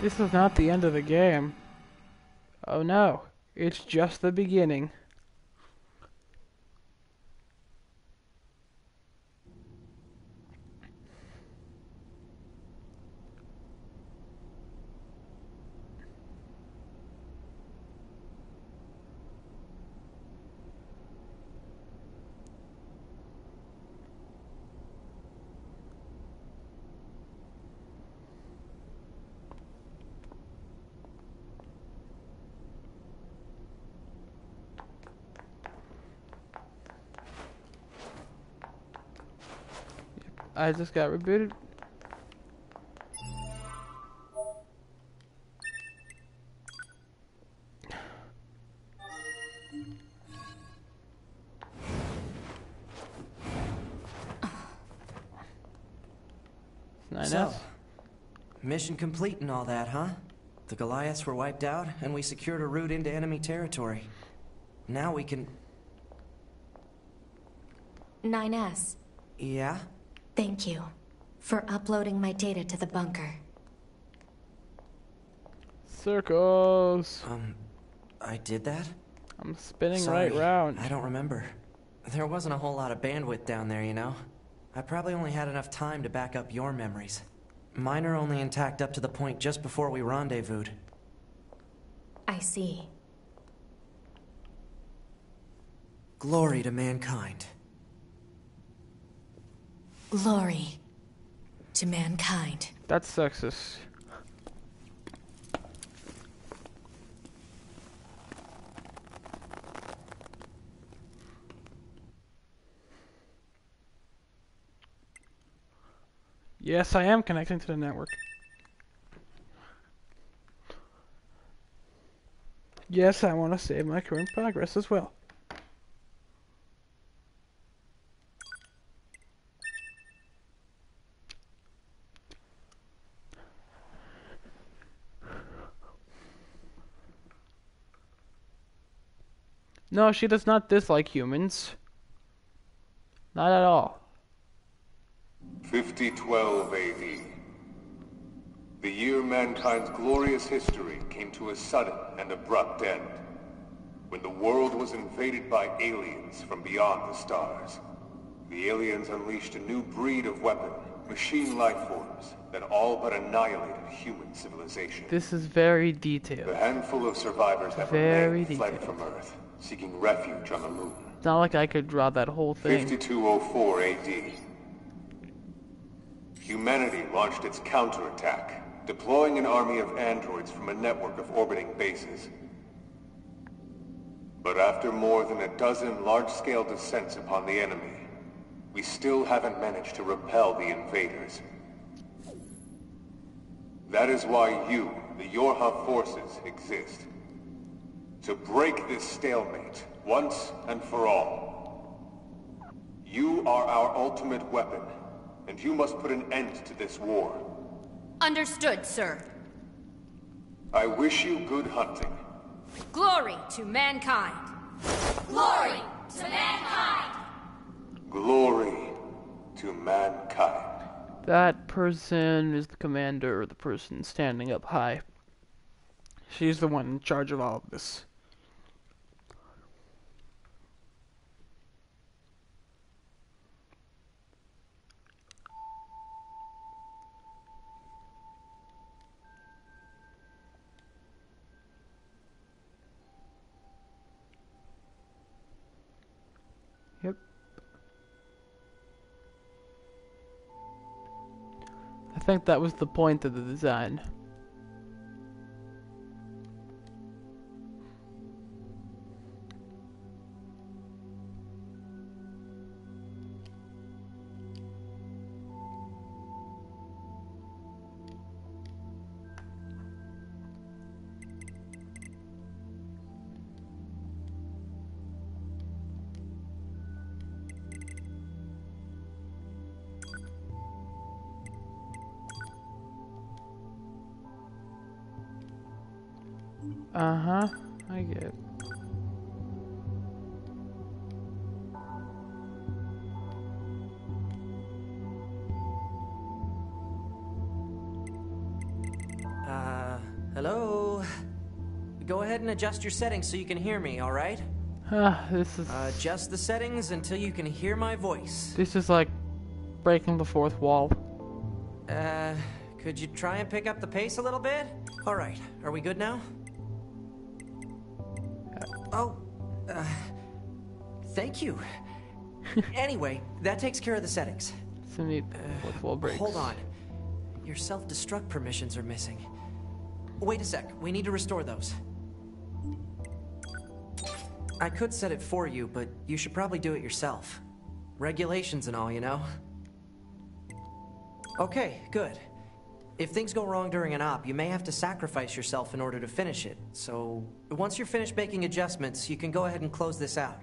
Speaker 1: This is not the end of the game. Oh no, it's just the beginning. I just got rebooted.
Speaker 7: So,
Speaker 1: 9S.
Speaker 7: mission complete and all that, huh? The Goliaths were wiped out, and we secured a route into enemy territory. Now we can.
Speaker 2: 9S.
Speaker 7: Yeah?
Speaker 2: Thank you for uploading my data to the bunker.
Speaker 1: Circles.
Speaker 7: Um, I did that?
Speaker 1: I'm spinning
Speaker 7: Sorry,
Speaker 1: right round.
Speaker 7: I don't remember. There wasn't a whole lot of bandwidth down there, you know? I probably only had enough time to back up your memories. Mine are only intact up to the point just before we rendezvoused.
Speaker 2: I see.
Speaker 7: Glory to mankind.
Speaker 2: Glory to mankind.
Speaker 1: That's sexist. Yes, I am connecting to the network. Yes, I want to save my current progress as well. No, she does not dislike humans. Not at all.
Speaker 10: 5012 AD. The year mankind's glorious history came to a sudden and abrupt end. When the world was invaded by aliens from beyond the stars. The aliens unleashed a new breed of weapon, machine life forms, that all but annihilated human civilization.
Speaker 1: This is very detailed.
Speaker 10: The
Speaker 1: detailed.
Speaker 10: handful of survivors that
Speaker 1: Very
Speaker 10: remained fled from Earth, seeking refuge on the moon.
Speaker 1: It's not like I could draw that whole thing.
Speaker 10: 5204 AD. Humanity launched its counterattack, deploying an army of androids from a network of orbiting bases. But after more than a dozen large-scale descents upon the enemy, we still haven't managed to repel the invaders. That is why you, the YoRHa forces, exist. To break this stalemate, once and for all. You are our ultimate weapon, and you must put an end to this war.
Speaker 11: Understood, sir.
Speaker 10: I wish you good hunting.
Speaker 11: Glory to mankind. Glory to mankind.
Speaker 10: Glory to mankind.
Speaker 1: That person is the commander, or the person standing up high. She's the one in charge of all of this. I think that was the point of the design. Uh huh. I get it.
Speaker 7: Uh, hello? Go ahead and adjust your settings so you can hear me, alright?
Speaker 1: Ah, this is
Speaker 7: Uh, adjust the settings until you can hear my voice.
Speaker 1: this is like breaking the fourth wall.
Speaker 7: Uh, could you try and pick up the pace a little bit? Alright, are we good now? Oh, uh, thank you. anyway, that takes care of the settings.
Speaker 1: It's a neat fourth wall breaks.
Speaker 7: Hold on. Your self-destruct permissions are missing. Wait a sec, we need to restore those. I could set it for you, but you should probably do it yourself. Regulations and all, you know? Okay, good. If things go wrong during an op, you may have to sacrifice yourself in order to finish it. So, once you're finished making adjustments, you can go ahead and close this out.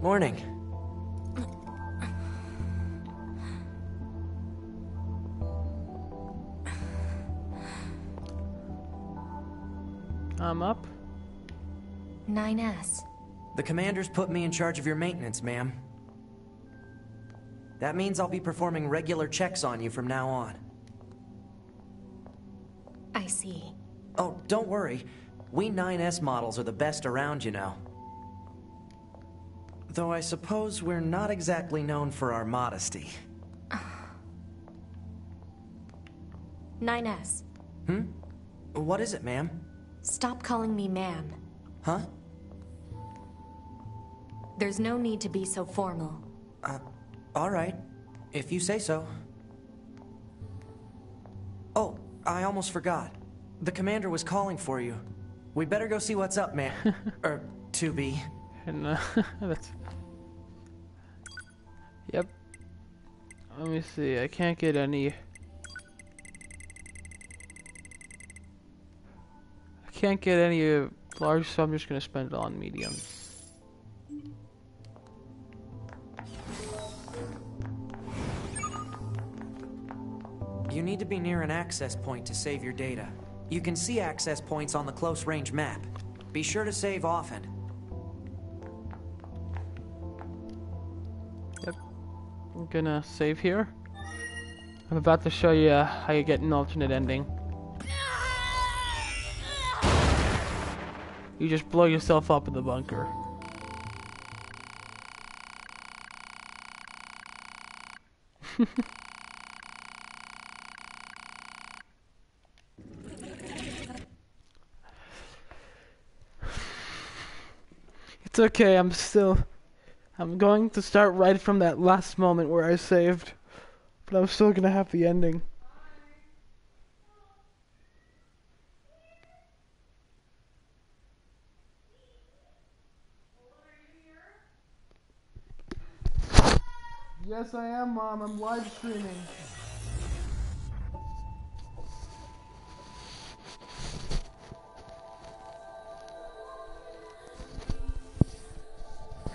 Speaker 7: Morning.
Speaker 1: I'm up.
Speaker 2: 9S.
Speaker 7: The commander's put me in charge of your maintenance, ma'am. That means I'll be performing regular checks on you from now on.
Speaker 2: I see.
Speaker 7: Oh, don't worry. We 9S models are the best around, you know. Though I suppose we're not exactly known for our modesty.
Speaker 2: 9S.
Speaker 7: Hmm? What is it, ma'am?
Speaker 2: Stop calling me ma'am.
Speaker 7: Huh?
Speaker 2: There's no need to be so formal.
Speaker 7: Uh, all right. If you say so. Oh, I almost forgot. The commander was calling for you. We better go see what's up, man. or, 2B.
Speaker 1: And uh, that's. Yep. Let me see. I can't get any. I can't get any uh, large, so I'm just gonna spend it on medium.
Speaker 7: You need to be near an access point to save your data. You can see access points on the close range map. Be sure to save often.
Speaker 1: Yep. I'm gonna save here. I'm about to show you uh, how you get an alternate ending. You just blow yourself up in the bunker. it's okay, I'm still... I'm going to start right from that last moment where I saved. But I'm still gonna have the ending. Yes, I am, Mom. I'm live streaming.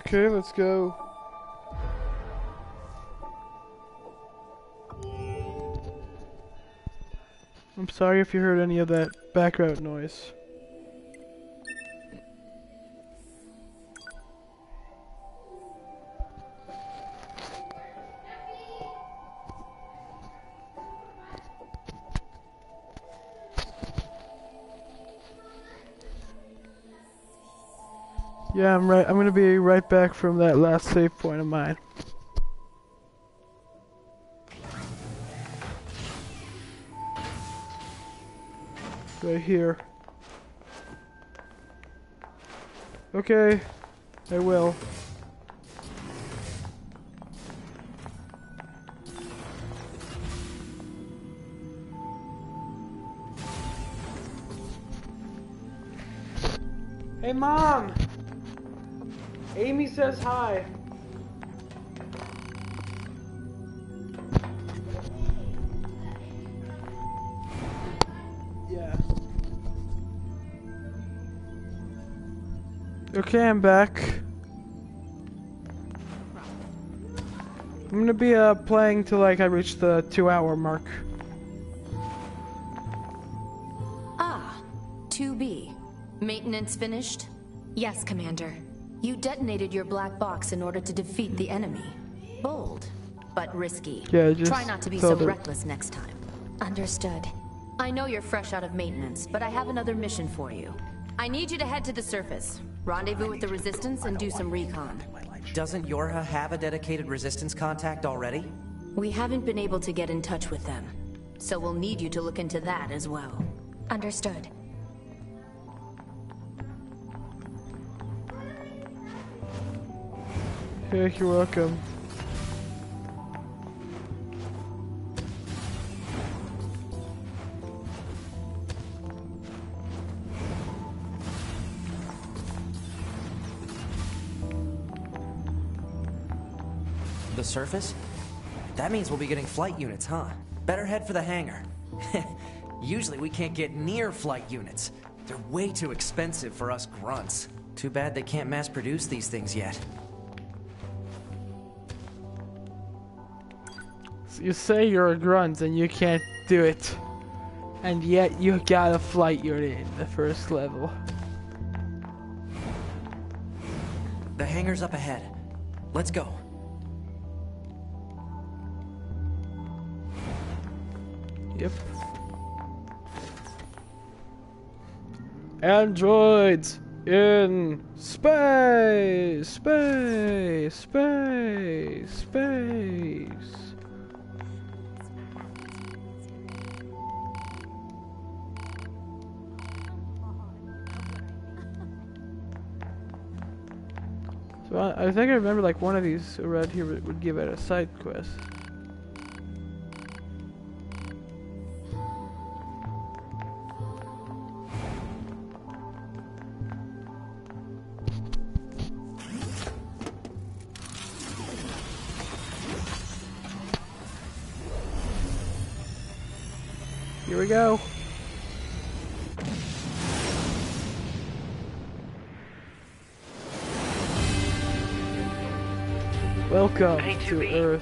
Speaker 1: Okay, let's go. I'm sorry if you heard any of that background noise. Yeah, I'm right. I'm gonna be right back from that last save point of mine. Right here. Okay, I will. Hey, Mom! Amy says hi. Yeah. Okay, I'm back. I'm gonna be uh, playing till like I reach the two hour mark.
Speaker 2: Ah, 2B. Maintenance finished? Yes, Commander. You detonated your black box in order to defeat the enemy. Bold, but risky.
Speaker 1: Yeah, just
Speaker 2: Try not to be so
Speaker 1: the-
Speaker 2: reckless next time. Understood. I know you're fresh out of maintenance, but I have another mission for you. I need you to head to the surface, rendezvous with the Resistance, and do some recon.
Speaker 7: Doesn't YoRHa have a dedicated resistance contact already?
Speaker 2: We haven't been able to get in touch with them, so we'll need you to look into that as well. Understood.
Speaker 1: Hey, you're welcome.
Speaker 7: The surface? That means we'll be getting flight units, huh? Better head for the hangar. Usually we can't get near flight units. They're way too expensive for us grunts. Too bad they can't mass produce these things yet.
Speaker 1: You say you're a grunt and you can't do it. And yet you got a flight unit in the first level.
Speaker 7: The hangar's up ahead. Let's go.
Speaker 1: Yep. Androids in space, space, space, space. So I, I think I remember like one of these around here would, would give it a side quest. Here we go. Welcome
Speaker 8: Hey,
Speaker 1: to
Speaker 8: 2B.
Speaker 1: Earth.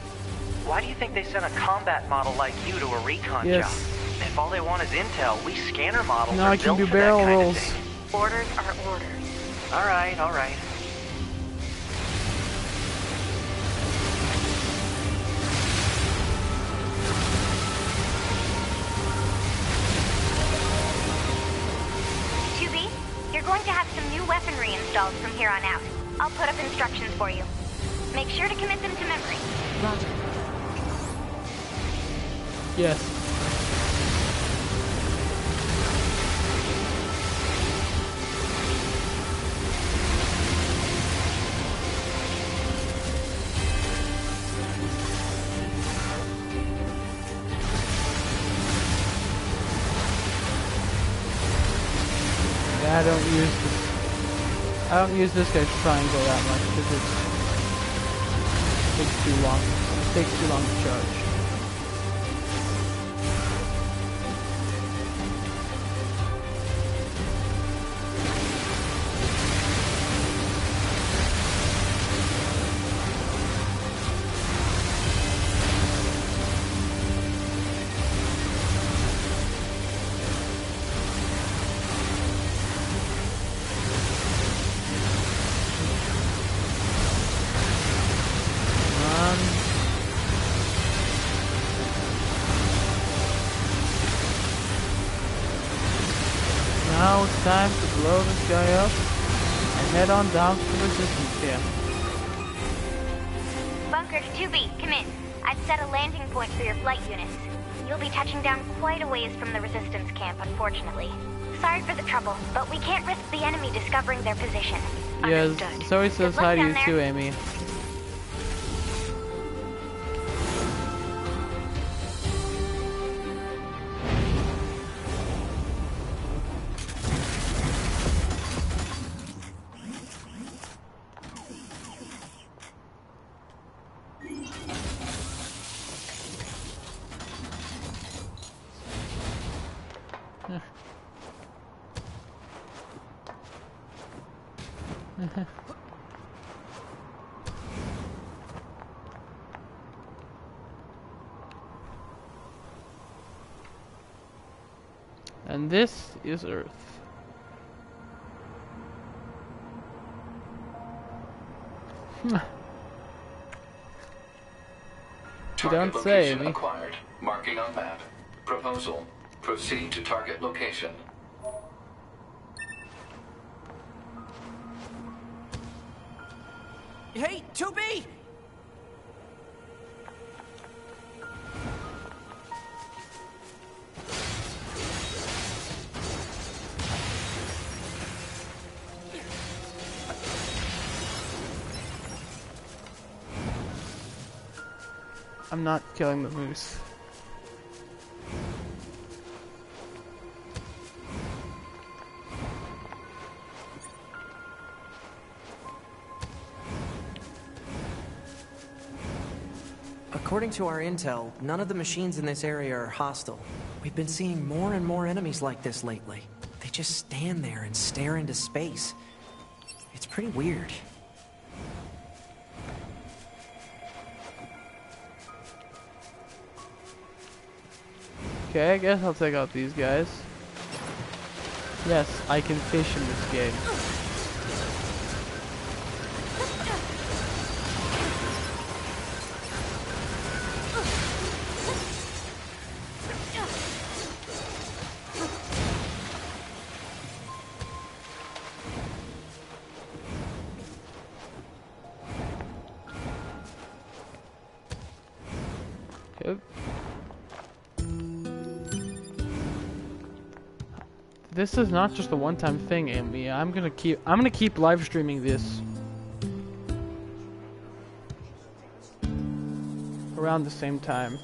Speaker 8: Why do you think they sent a combat model like you to a recon
Speaker 1: Yes.
Speaker 8: job? If all they want is intel, we scanner models
Speaker 1: Now
Speaker 8: are
Speaker 1: I can
Speaker 8: built
Speaker 1: do
Speaker 8: for
Speaker 1: barrel
Speaker 8: that kind
Speaker 1: rolls.
Speaker 8: Of thing.
Speaker 3: Orders are orders.
Speaker 8: All right, all right.
Speaker 3: 2B, you're going to have some new weaponry installed from here on out. I'll put up instructions for you. Make sure to commit them to memory.
Speaker 2: Roger.
Speaker 1: Yes. I don't use this. I don't use this guy's triangle that much because it takes too long. It takes too long to charge. Down to resistance camp.
Speaker 3: Bunker to 2B, come in. I've set a landing point for your flight units. You'll be touching down quite a ways from the resistance camp, unfortunately. Sorry for the trouble, but we can't risk the enemy discovering their position.
Speaker 1: Yes,
Speaker 3: Understood.
Speaker 1: Zoe says
Speaker 3: Good luck
Speaker 1: hi to
Speaker 3: down
Speaker 1: you too, Amy. This is Earth. Hmm. You don't say,
Speaker 5: location acquired. Marking on map. Proposal. Proceed to target location.
Speaker 7: Hey, 2B!
Speaker 1: I'm not killing the moose.
Speaker 7: According to our intel, none of the machines in this area are hostile. We've been seeing more and more enemies like this lately. They just stand there and stare into space. It's pretty weird.
Speaker 1: Okay, I guess I'll take out these guys. Yes, I can fish in this game. This is not just a one-time thing, Amy. I'm gonna keep I'm gonna keep live streaming this around the same time.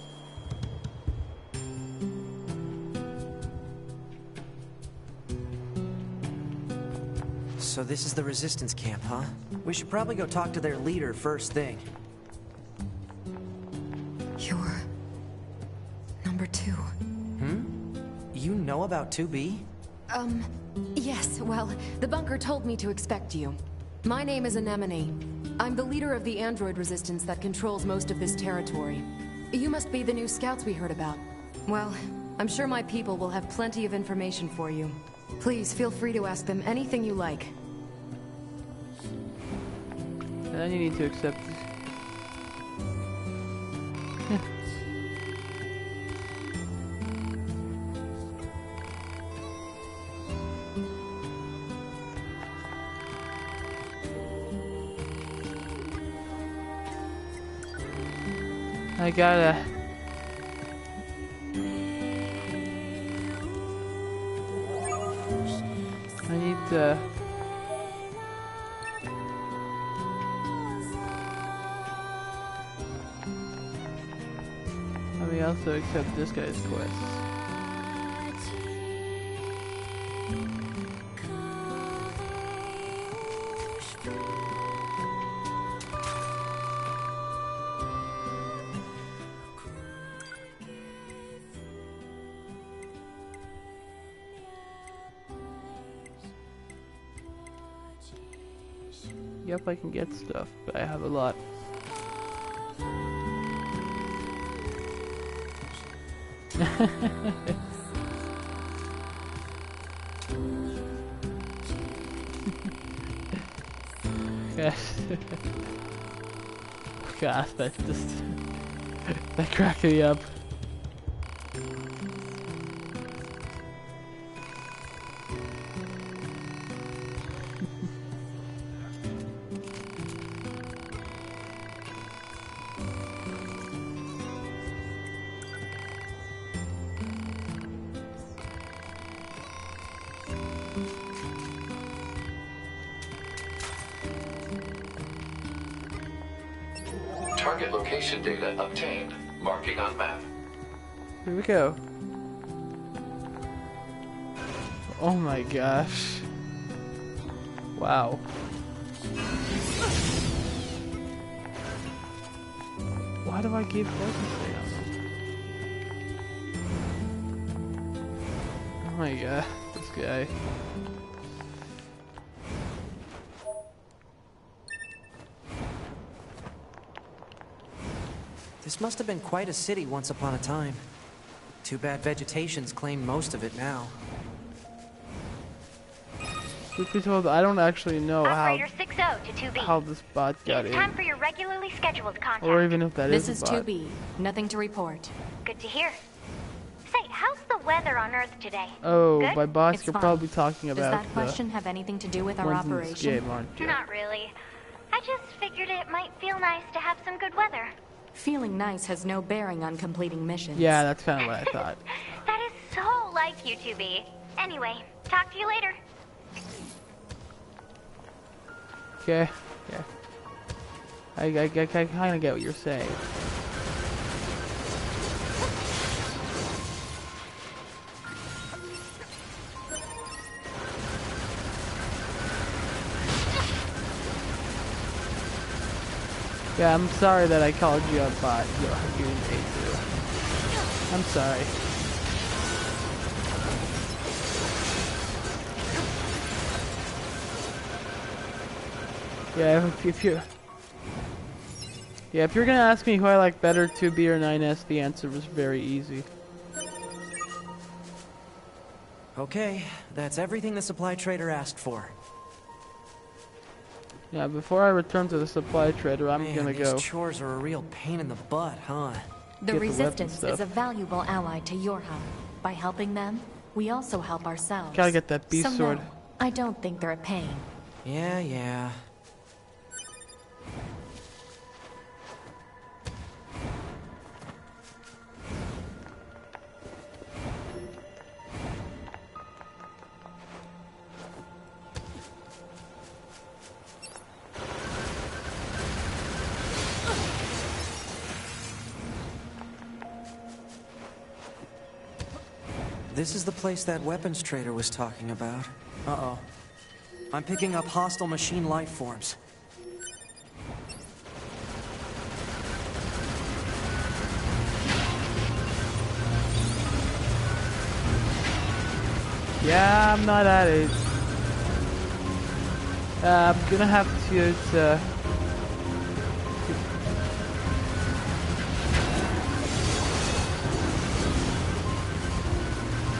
Speaker 7: So this is the resistance camp, huh? We should probably go talk to their leader first thing.
Speaker 12: You're... number two.
Speaker 7: Hmm? You know about 2B?
Speaker 12: Um, yes, well, the bunker told me to expect you. My name is Anemone. I'm the leader of the android resistance that controls most of this territory. You must be the new scouts we heard about. Well, I'm sure my people will have plenty of information for you. Please feel free to ask them anything you like.
Speaker 1: Then you need to accept I gotta. I need to. Let me also accept this guy's quest. I can get stuff, but I have a lot. yes. Gosh, that just that cracked me up. Why do I keep focusing on them? Oh my god, this guy.
Speaker 7: This must have been quite a city once upon a time. Too bad vegetation's claimed most of it now.
Speaker 1: Truth be told, I don't actually know how
Speaker 3: Operator 6O to 2B.
Speaker 1: how this bot got
Speaker 3: it's
Speaker 1: in,
Speaker 3: time for your regularly scheduled contact.
Speaker 1: or even if that
Speaker 2: This
Speaker 1: is
Speaker 2: is 2B. Nothing to report.
Speaker 3: Good to hear. Say, how's the weather on Earth today?
Speaker 1: Oh,
Speaker 3: Good?
Speaker 1: by bots,
Speaker 2: It's
Speaker 1: you're
Speaker 2: fine.
Speaker 1: probably talking about
Speaker 2: Does
Speaker 1: about
Speaker 2: that question have anything to do with our
Speaker 1: ones in this
Speaker 2: operation?
Speaker 1: game, aren't you?
Speaker 3: Not really. I just figured it might feel nice to have some good weather.
Speaker 2: Feeling nice has no bearing on completing missions.
Speaker 1: Yeah, that's kind of what I thought.
Speaker 3: That is so like you 2B. Anyway, talk to you later.
Speaker 1: Okay, yeah. I, I, I, I kind of get what you're saying. Yeah, I'm sorry that I called you a bot. Hate to. I'm sorry. Yeah, if, if you Yeah, if you're gonna ask me who I like better, 2B or 9S, the answer was very easy.
Speaker 7: Okay, that's everything the supply trader asked for.
Speaker 1: Yeah, before I return to the supply trader, I'm
Speaker 7: Man,
Speaker 1: gonna go.
Speaker 7: these
Speaker 1: go.
Speaker 7: chores are a real pain in the butt, huh?
Speaker 2: The
Speaker 1: Get the
Speaker 2: Resistance
Speaker 1: stuff.
Speaker 2: is a valuable ally to your hub. By helping them, we also help ourselves.
Speaker 1: Gotta get that beast
Speaker 2: so
Speaker 1: sword.
Speaker 2: No, I don't think they're a pain.
Speaker 7: Yeah, yeah. This is the place that weapons trader was talking about. Uh-oh. I'm picking up hostile machine life forms.
Speaker 1: Yeah, I'm not at it. Uh, I'm gonna have to. Uh,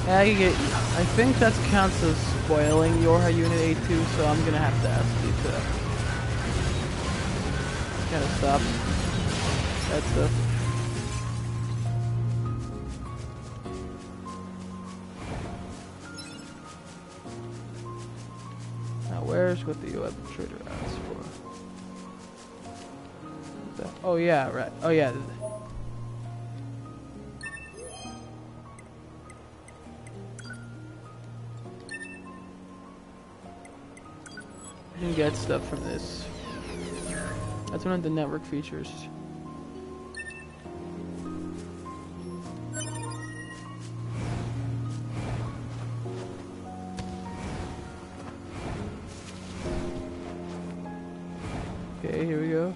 Speaker 1: I think that counts as spoiling your Unit A2, so I'm gonna have to ask you to kind of stop that stuff. Now, where's what the web trader asked for? Oh yeah, right. Oh yeah. Can get stuff from this. That's one of the network features. Okay, here we go.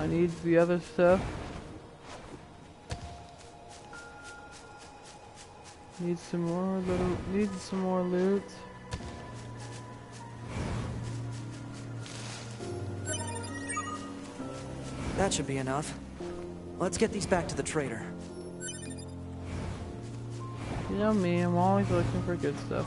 Speaker 1: I need the other stuff. Need some more little, need some more loot.
Speaker 7: That should be enough. Let's get these back to the trader.
Speaker 1: You know me, I'm always looking for good stuff.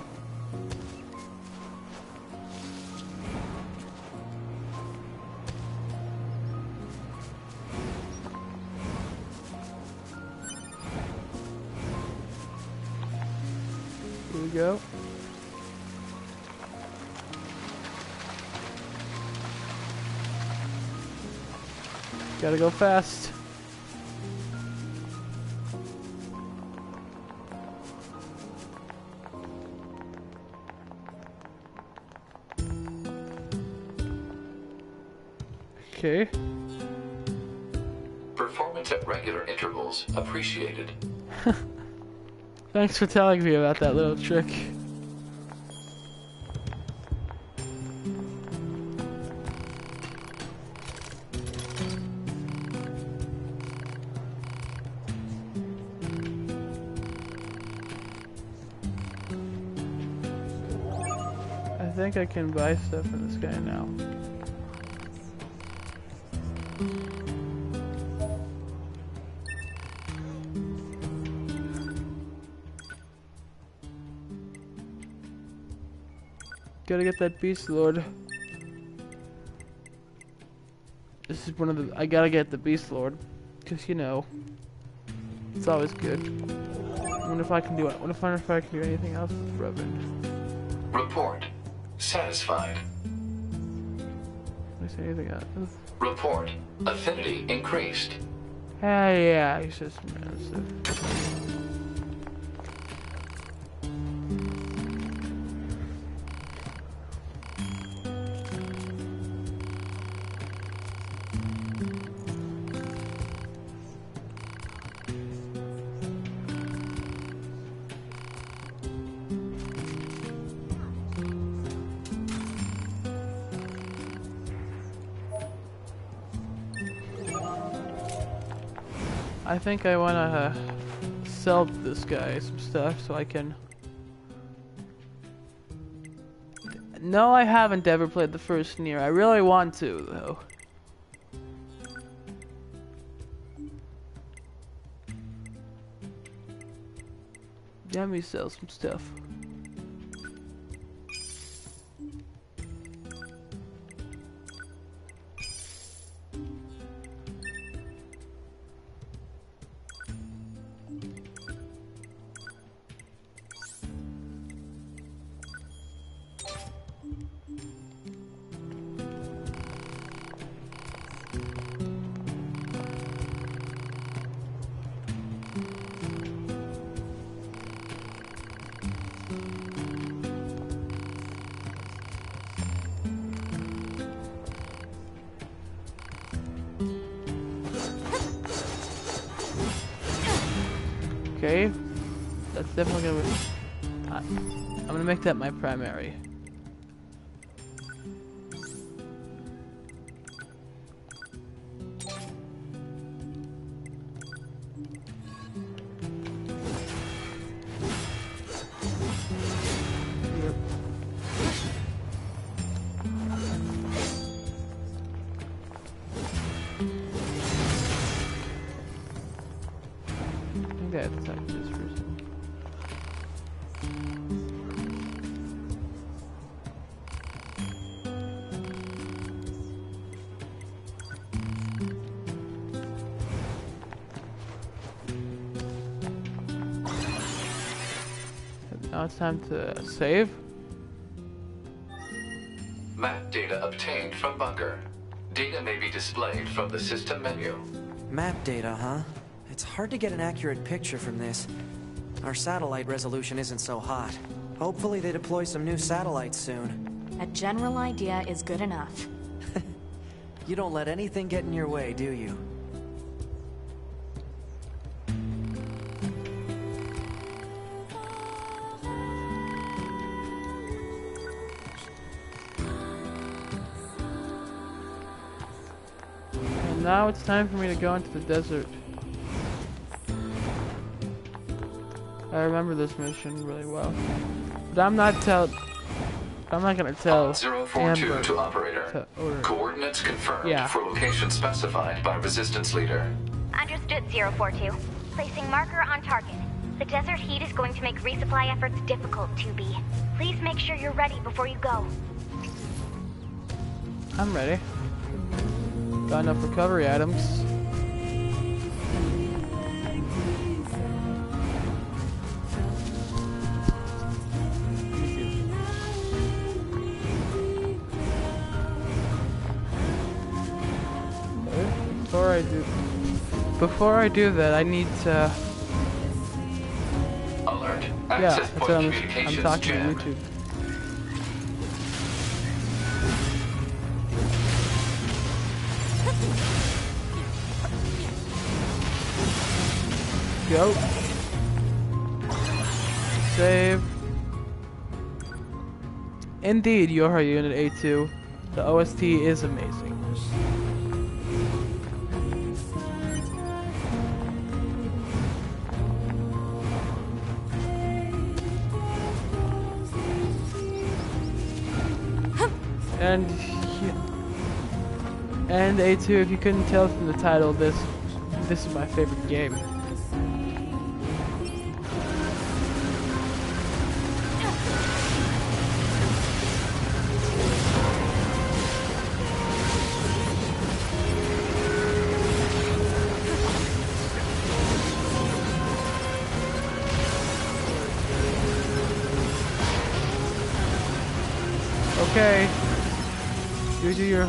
Speaker 1: Go fast. Okay.
Speaker 5: Performance at regular intervals appreciated.
Speaker 1: Thanks for telling me about that little trick. Think I can buy stuff from this guy now. Gotta get that Beastlord. This is one of the. I gotta get the Beastlord, cause you know, it's always good. I wonder if I can do it. I wonder if I, can do anything else with Reverend.
Speaker 5: Report. Satisfied.
Speaker 1: Can I say anything else?
Speaker 5: Report. Affinity increased.
Speaker 1: Hey, yeah, he's just massive. Think I wanna uh, sell this guy some stuff so I can. No, I haven't ever played the first NieR. I really want to, though. Let me sell some stuff. Time to save.
Speaker 5: Map data obtained from bunker. Data may be displayed from the system menu.
Speaker 7: Map data, huh? It's hard to get an accurate picture from this. Our satellite resolution isn't so hot. Hopefully they deploy some new satellites soon.
Speaker 2: A general idea is good enough.
Speaker 7: You don't let anything get in your way, do you?
Speaker 1: Now it's time for me to go into the desert. I remember this mission really well. But I'm not tell I'm not gonna tell
Speaker 5: 042 to operator.
Speaker 1: to order.
Speaker 5: Coordinates confirmed
Speaker 1: Yeah.
Speaker 5: for location specified by resistance leader.
Speaker 3: Understood, 042. Placing marker on target. The desert heat is going to make resupply efforts difficult, 2B. Please make sure you're ready before you go.
Speaker 1: I'm ready. Got enough recovery items. Before I do, before I do that, I need to.
Speaker 5: Alert.
Speaker 1: Yeah,
Speaker 5: Access
Speaker 1: that's
Speaker 5: point
Speaker 1: what I'm, I'm
Speaker 5: communications
Speaker 1: talking
Speaker 5: jammed.
Speaker 1: to YouTube. Go. Save. Indeed, YoRHa Unit A2. The OST is amazing. And and A2, if you couldn't tell from the title, this this is my favorite game.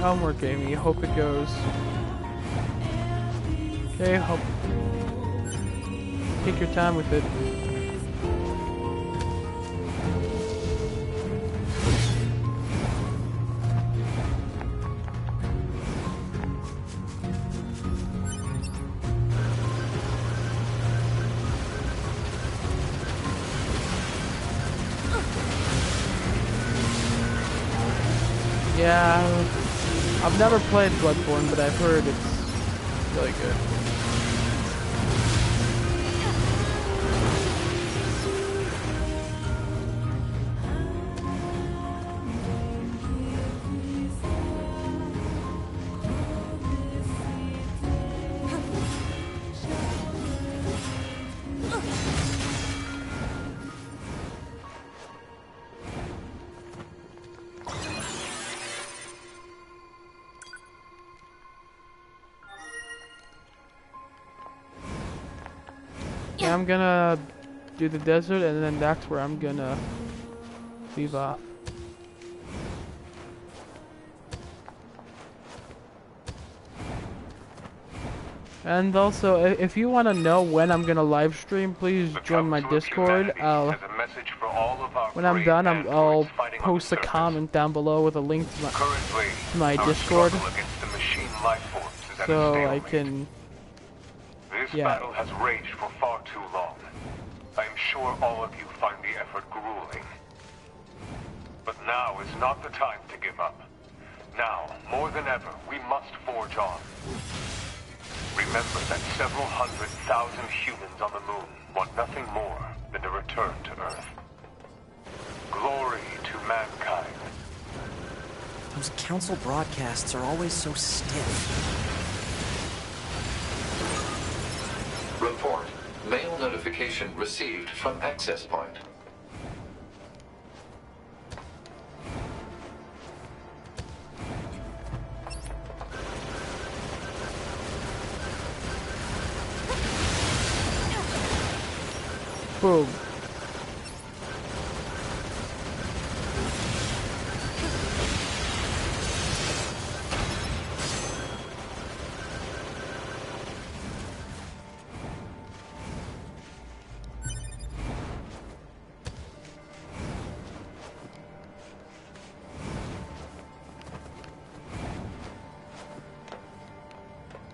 Speaker 1: Homework, Amy. Hope it goes. Okay, hope. Take your time with it. Never played Bloodborne, but I've heard it's really good. Do the desert, and then that's where I'm gonna leave off. And also, if you want to know when I'm gonna live stream, please join my Discord. I'll,
Speaker 10: a message for all of our
Speaker 1: when I'm done, I'm, I'll
Speaker 10: androids fighting on
Speaker 1: post a comment down below with a link to my, to my Discord,
Speaker 10: the life force is at a
Speaker 1: so I can.
Speaker 10: This
Speaker 1: yeah.
Speaker 10: battle has raged for sure sure all of you find the effort grueling. But now is not the time to give up. Now, more than ever, we must forge on. Remember that several hundred thousand humans on the moon want nothing more than to return to Earth. Glory to mankind.
Speaker 7: Those council broadcasts are always so stiff.
Speaker 5: Report. Mail notification received from access point.
Speaker 1: Boom.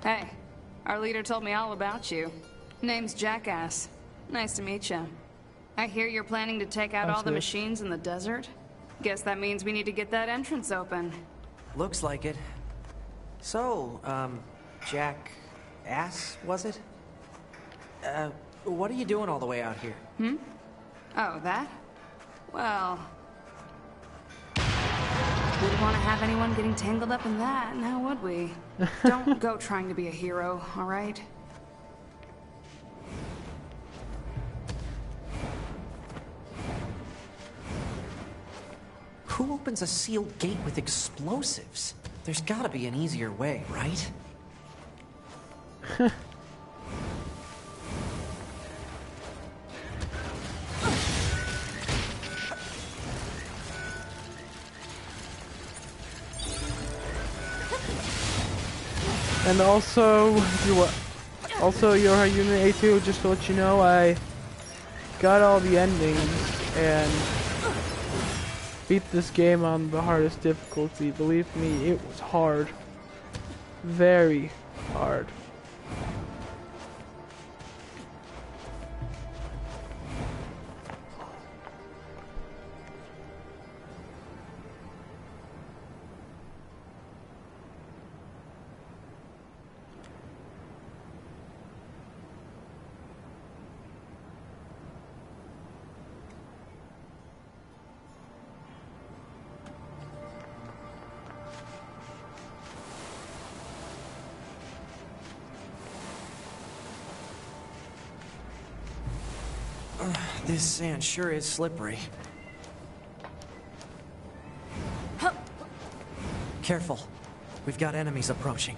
Speaker 13: Hey, our leader told me all about you. Name's Jackass. Nice to meet you. I hear you're planning to take out all the
Speaker 7: Absolutely.
Speaker 13: machines in the desert? Guess that means we need to get that entrance open.
Speaker 7: Looks like it. So, um, Jack Ass, was it? Uh, what are you doing all the way out here?
Speaker 13: Hmm? Oh, that? Well... Wouldn't want to have anyone getting tangled up in that, now would we? Don't go trying to be a hero, alright?
Speaker 7: Who opens a sealed gate with explosives? There's gotta be an easier way, right?
Speaker 1: And also, you also YoRHa Unit A2, just to let you know, I got all the endings and beat this game on the hardest difficulty. Believe me, it was hard. Very hard.
Speaker 7: This sand sure is slippery. Careful. We've got enemies approaching.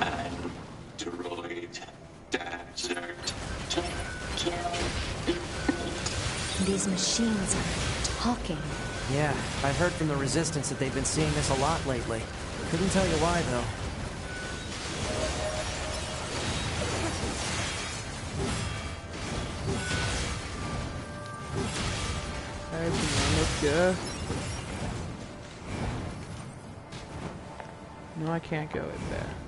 Speaker 6: Android desert.
Speaker 2: These machines are talking.
Speaker 7: Yeah, I've heard from the Resistance that they've been seeing this a lot lately. Couldn't tell you why, though.
Speaker 1: Can't go in there.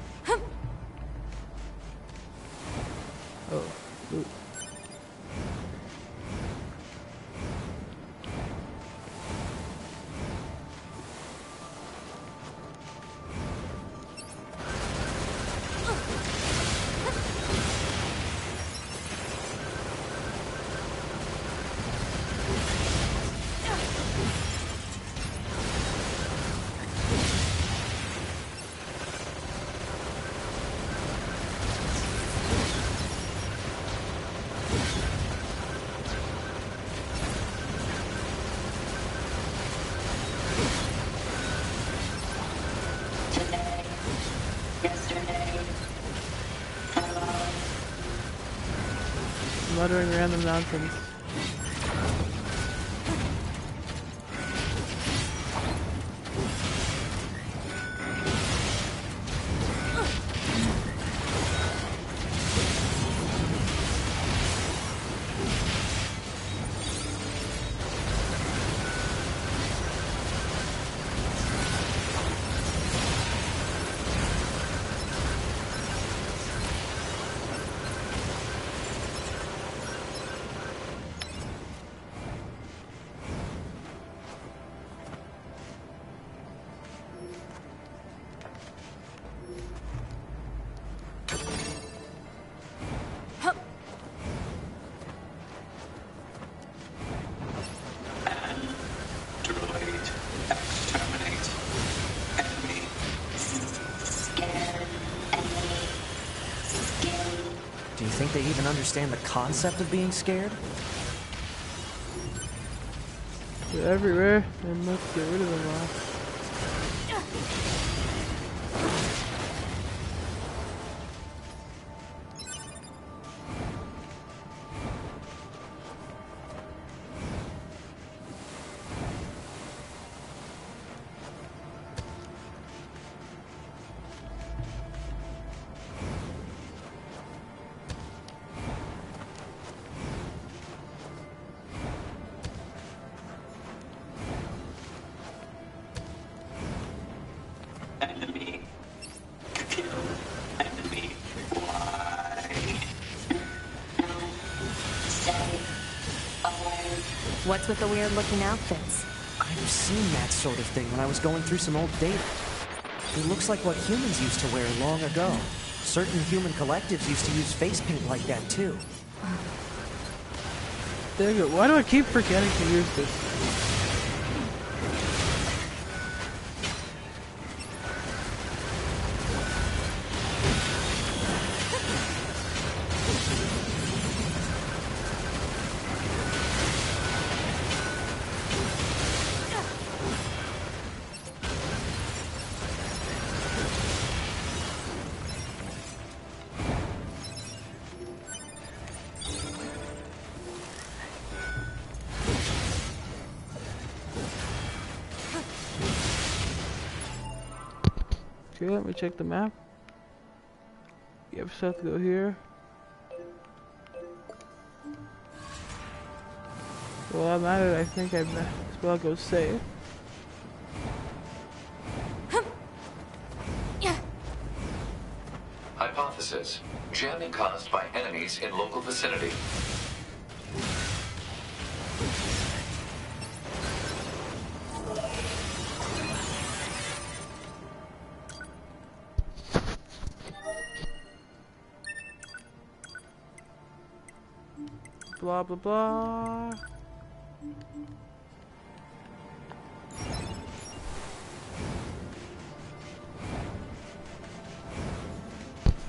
Speaker 1: Muttering around the
Speaker 7: Do understand the concept of being scared?
Speaker 1: They're everywhere, and let's get rid of them all.
Speaker 2: With the weird looking outfits?
Speaker 7: I've seen that sort of thing when I was going through some old data. It looks like what humans used to wear long ago. Certain human collectives used to use face paint like that too.
Speaker 1: There you go. Why do I keep forgetting to use this? Check the map. You have to go here. Well, I'm at it. I think I might as well go save.
Speaker 5: Hypothesis. Jamming caused by enemies in local vicinity.
Speaker 1: Blah blah blah.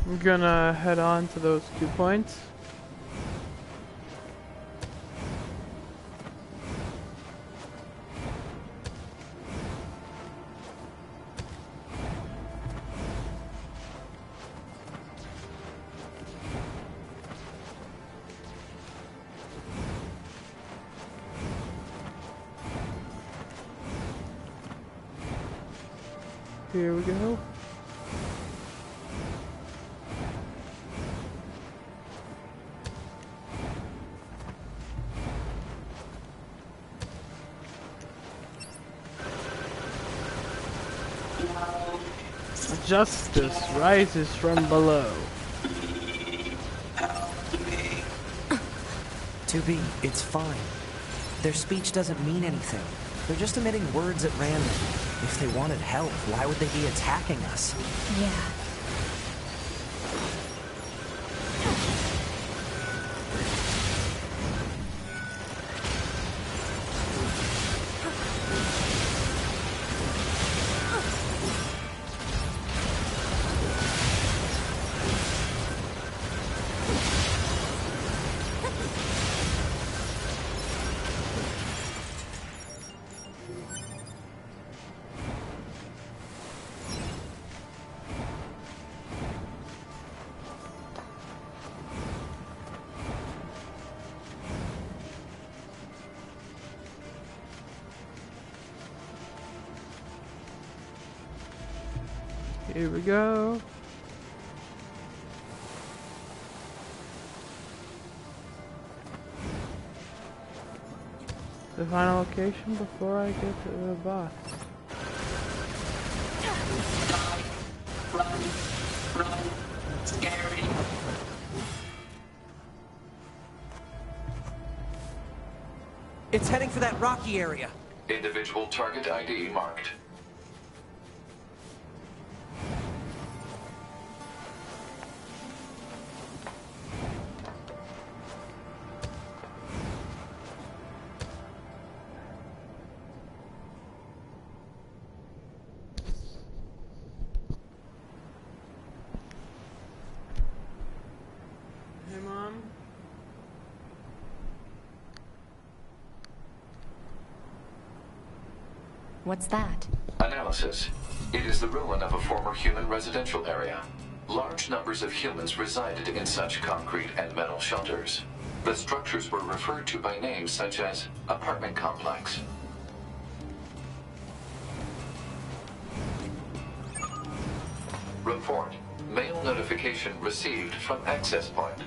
Speaker 1: I'm gonna head on to those two points. Justice rises from below.
Speaker 7: To be, it's fine. Their speech doesn't mean anything. They're just emitting words at random. If they wanted help, why would they be attacking us?
Speaker 2: Yeah.
Speaker 1: Location before I get to the boss.
Speaker 6: Scary.
Speaker 7: It's heading for that rocky area.
Speaker 5: Individual target ID marked. Numbers of humans resided in such concrete and metal shelters. The structures were referred to by names such as apartment complex. Report. Mail notification received from access point.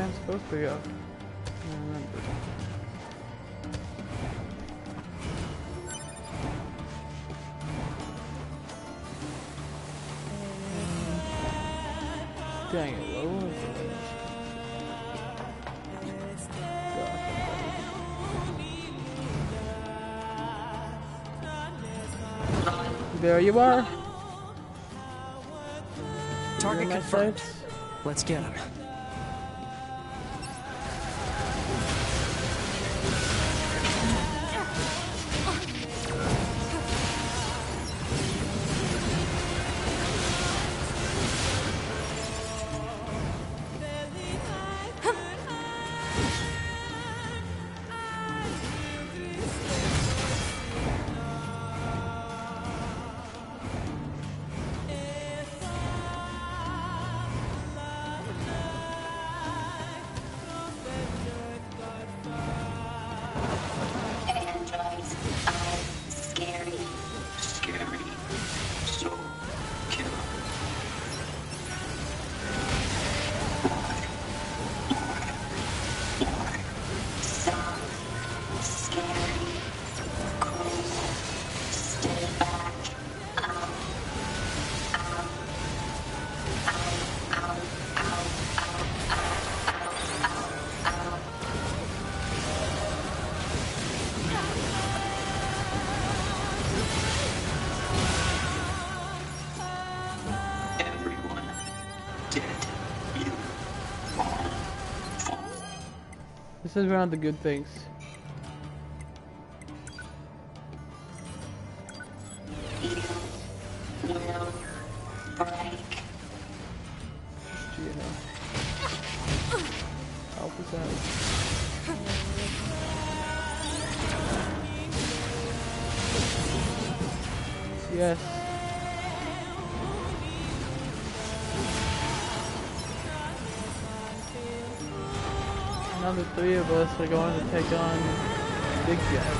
Speaker 1: Way I'm supposed to go. Dang it, what was it? There you are.
Speaker 14: Target
Speaker 1: You're in my
Speaker 14: confirmed. Let's get him.
Speaker 1: This is one of the good things. actually going to take on Big Guy.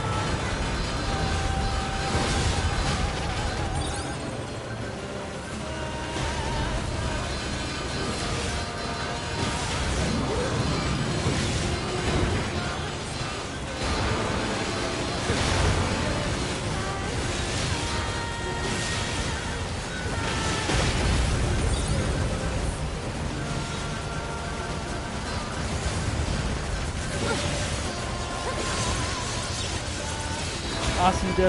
Speaker 7: I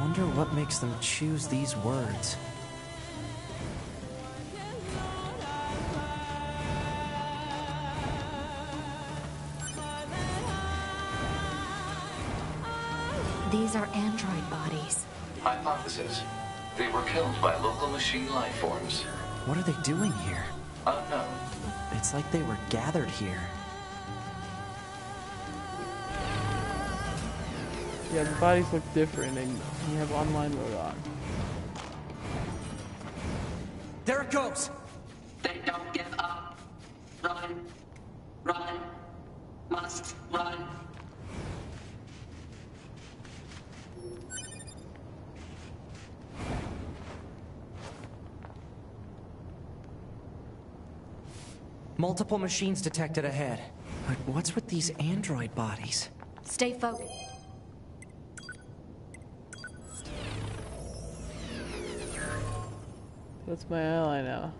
Speaker 7: wonder what makes them choose these words.
Speaker 5: Hypothesis. They were killed by local machine life forms.
Speaker 7: What are they doing here?
Speaker 5: Unknown.
Speaker 7: It's like they were gathered here.
Speaker 14: Yeah, the bodies look different and you have online mode on.
Speaker 7: There it goes!
Speaker 1: They don't give up. Run. Run. Must run.
Speaker 7: Multiple machines detected ahead. But what's with these android bodies?
Speaker 15: Stay focused.
Speaker 14: That's my ally now.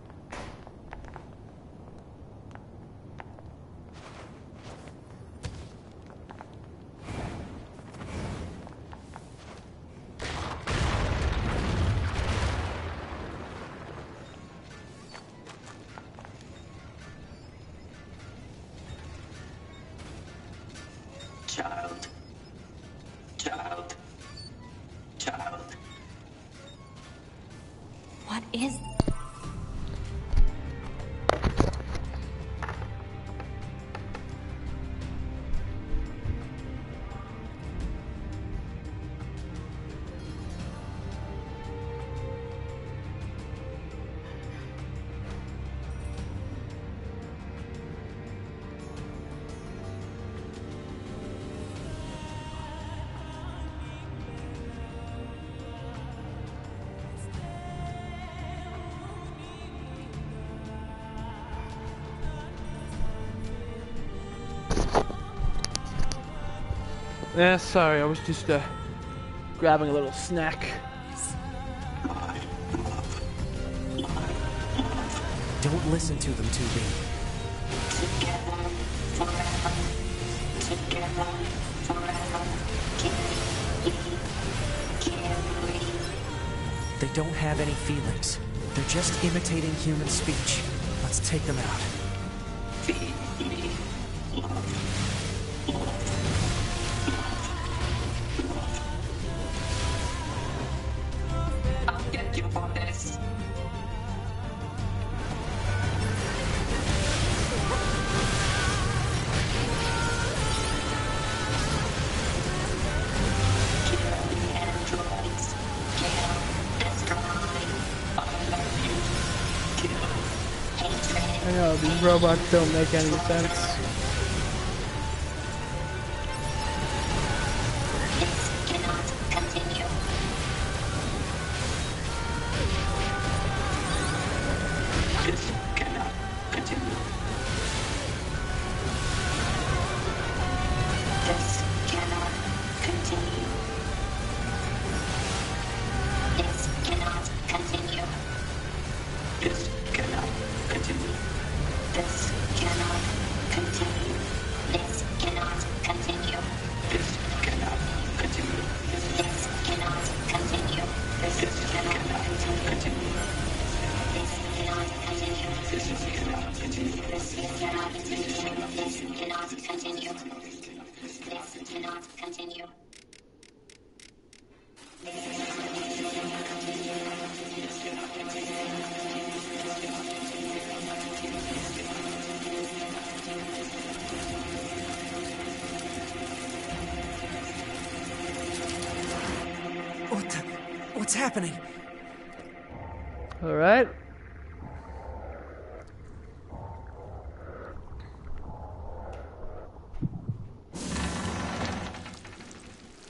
Speaker 14: Yeah, sorry, I was just uh, grabbing a little snack.
Speaker 7: Don't listen to them, 2B. They don't have any feelings. They're just imitating human speech. Let's take them out.
Speaker 1: I'll
Speaker 14: robot don't make any sense.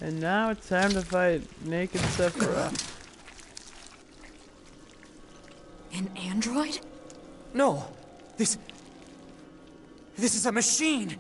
Speaker 14: And now it's time to fight Naked Sephiroth.
Speaker 2: An android?
Speaker 7: No! This. This is a machine!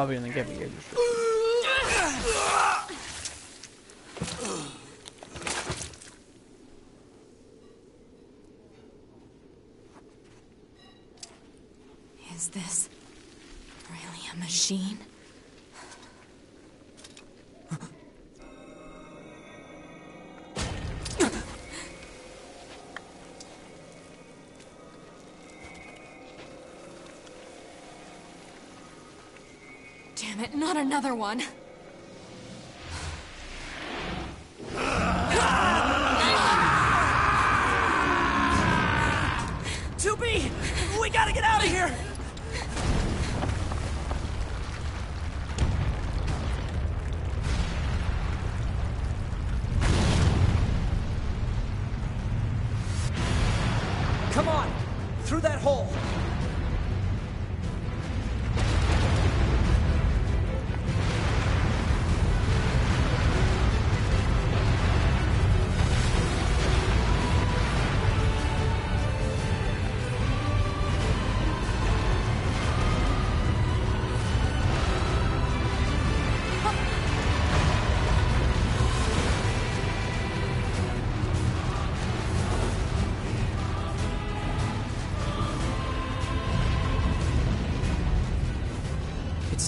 Speaker 1: Probably gonna get
Speaker 12: It, not another one.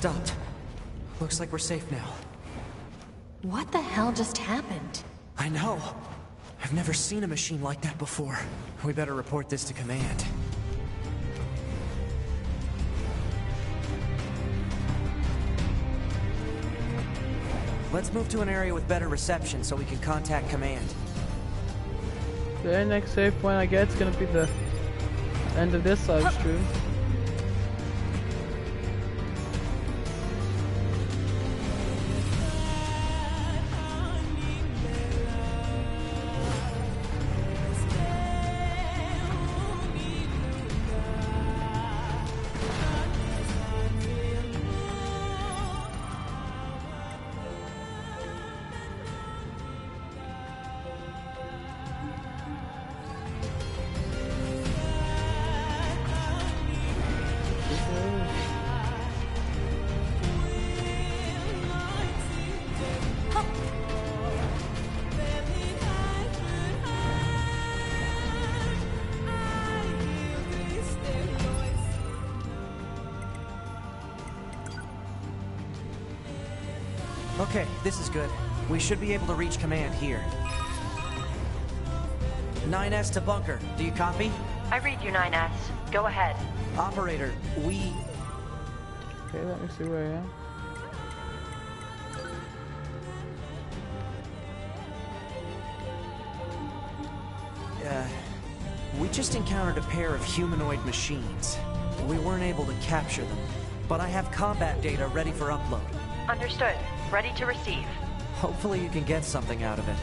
Speaker 7: Stopped. Looks like we're safe now.
Speaker 2: What the hell just happened?
Speaker 7: I know. I've never seen a machine like that before. We better report this to command. Let's move to an area with better reception so we can contact command.
Speaker 1: The next save point I get is gonna be the end of this live stream.
Speaker 7: Should be able to reach command here. 9S to bunker. Do you copy?
Speaker 8: I read you, 9S. Go ahead.
Speaker 7: Operator, we...
Speaker 1: Okay, let me see where I am.
Speaker 7: Uh, we just encountered a pair of humanoid machines. We weren't able to capture them, but I have combat data ready for upload.
Speaker 8: Understood. Ready to receive.
Speaker 7: Hopefully you can get something out of it.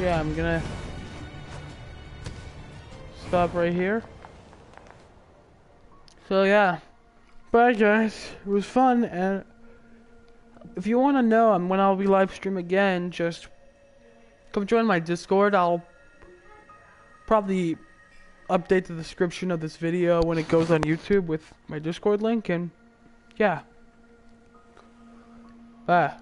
Speaker 1: Yeah, I'm gonna stop right here. So yeah, bye guys. It was fun, and if you want to know um, when I'll be live stream again, just come join my Discord. I'll probably update the description of this video when it goes on YouTube with my Discord link, and yeah, bye.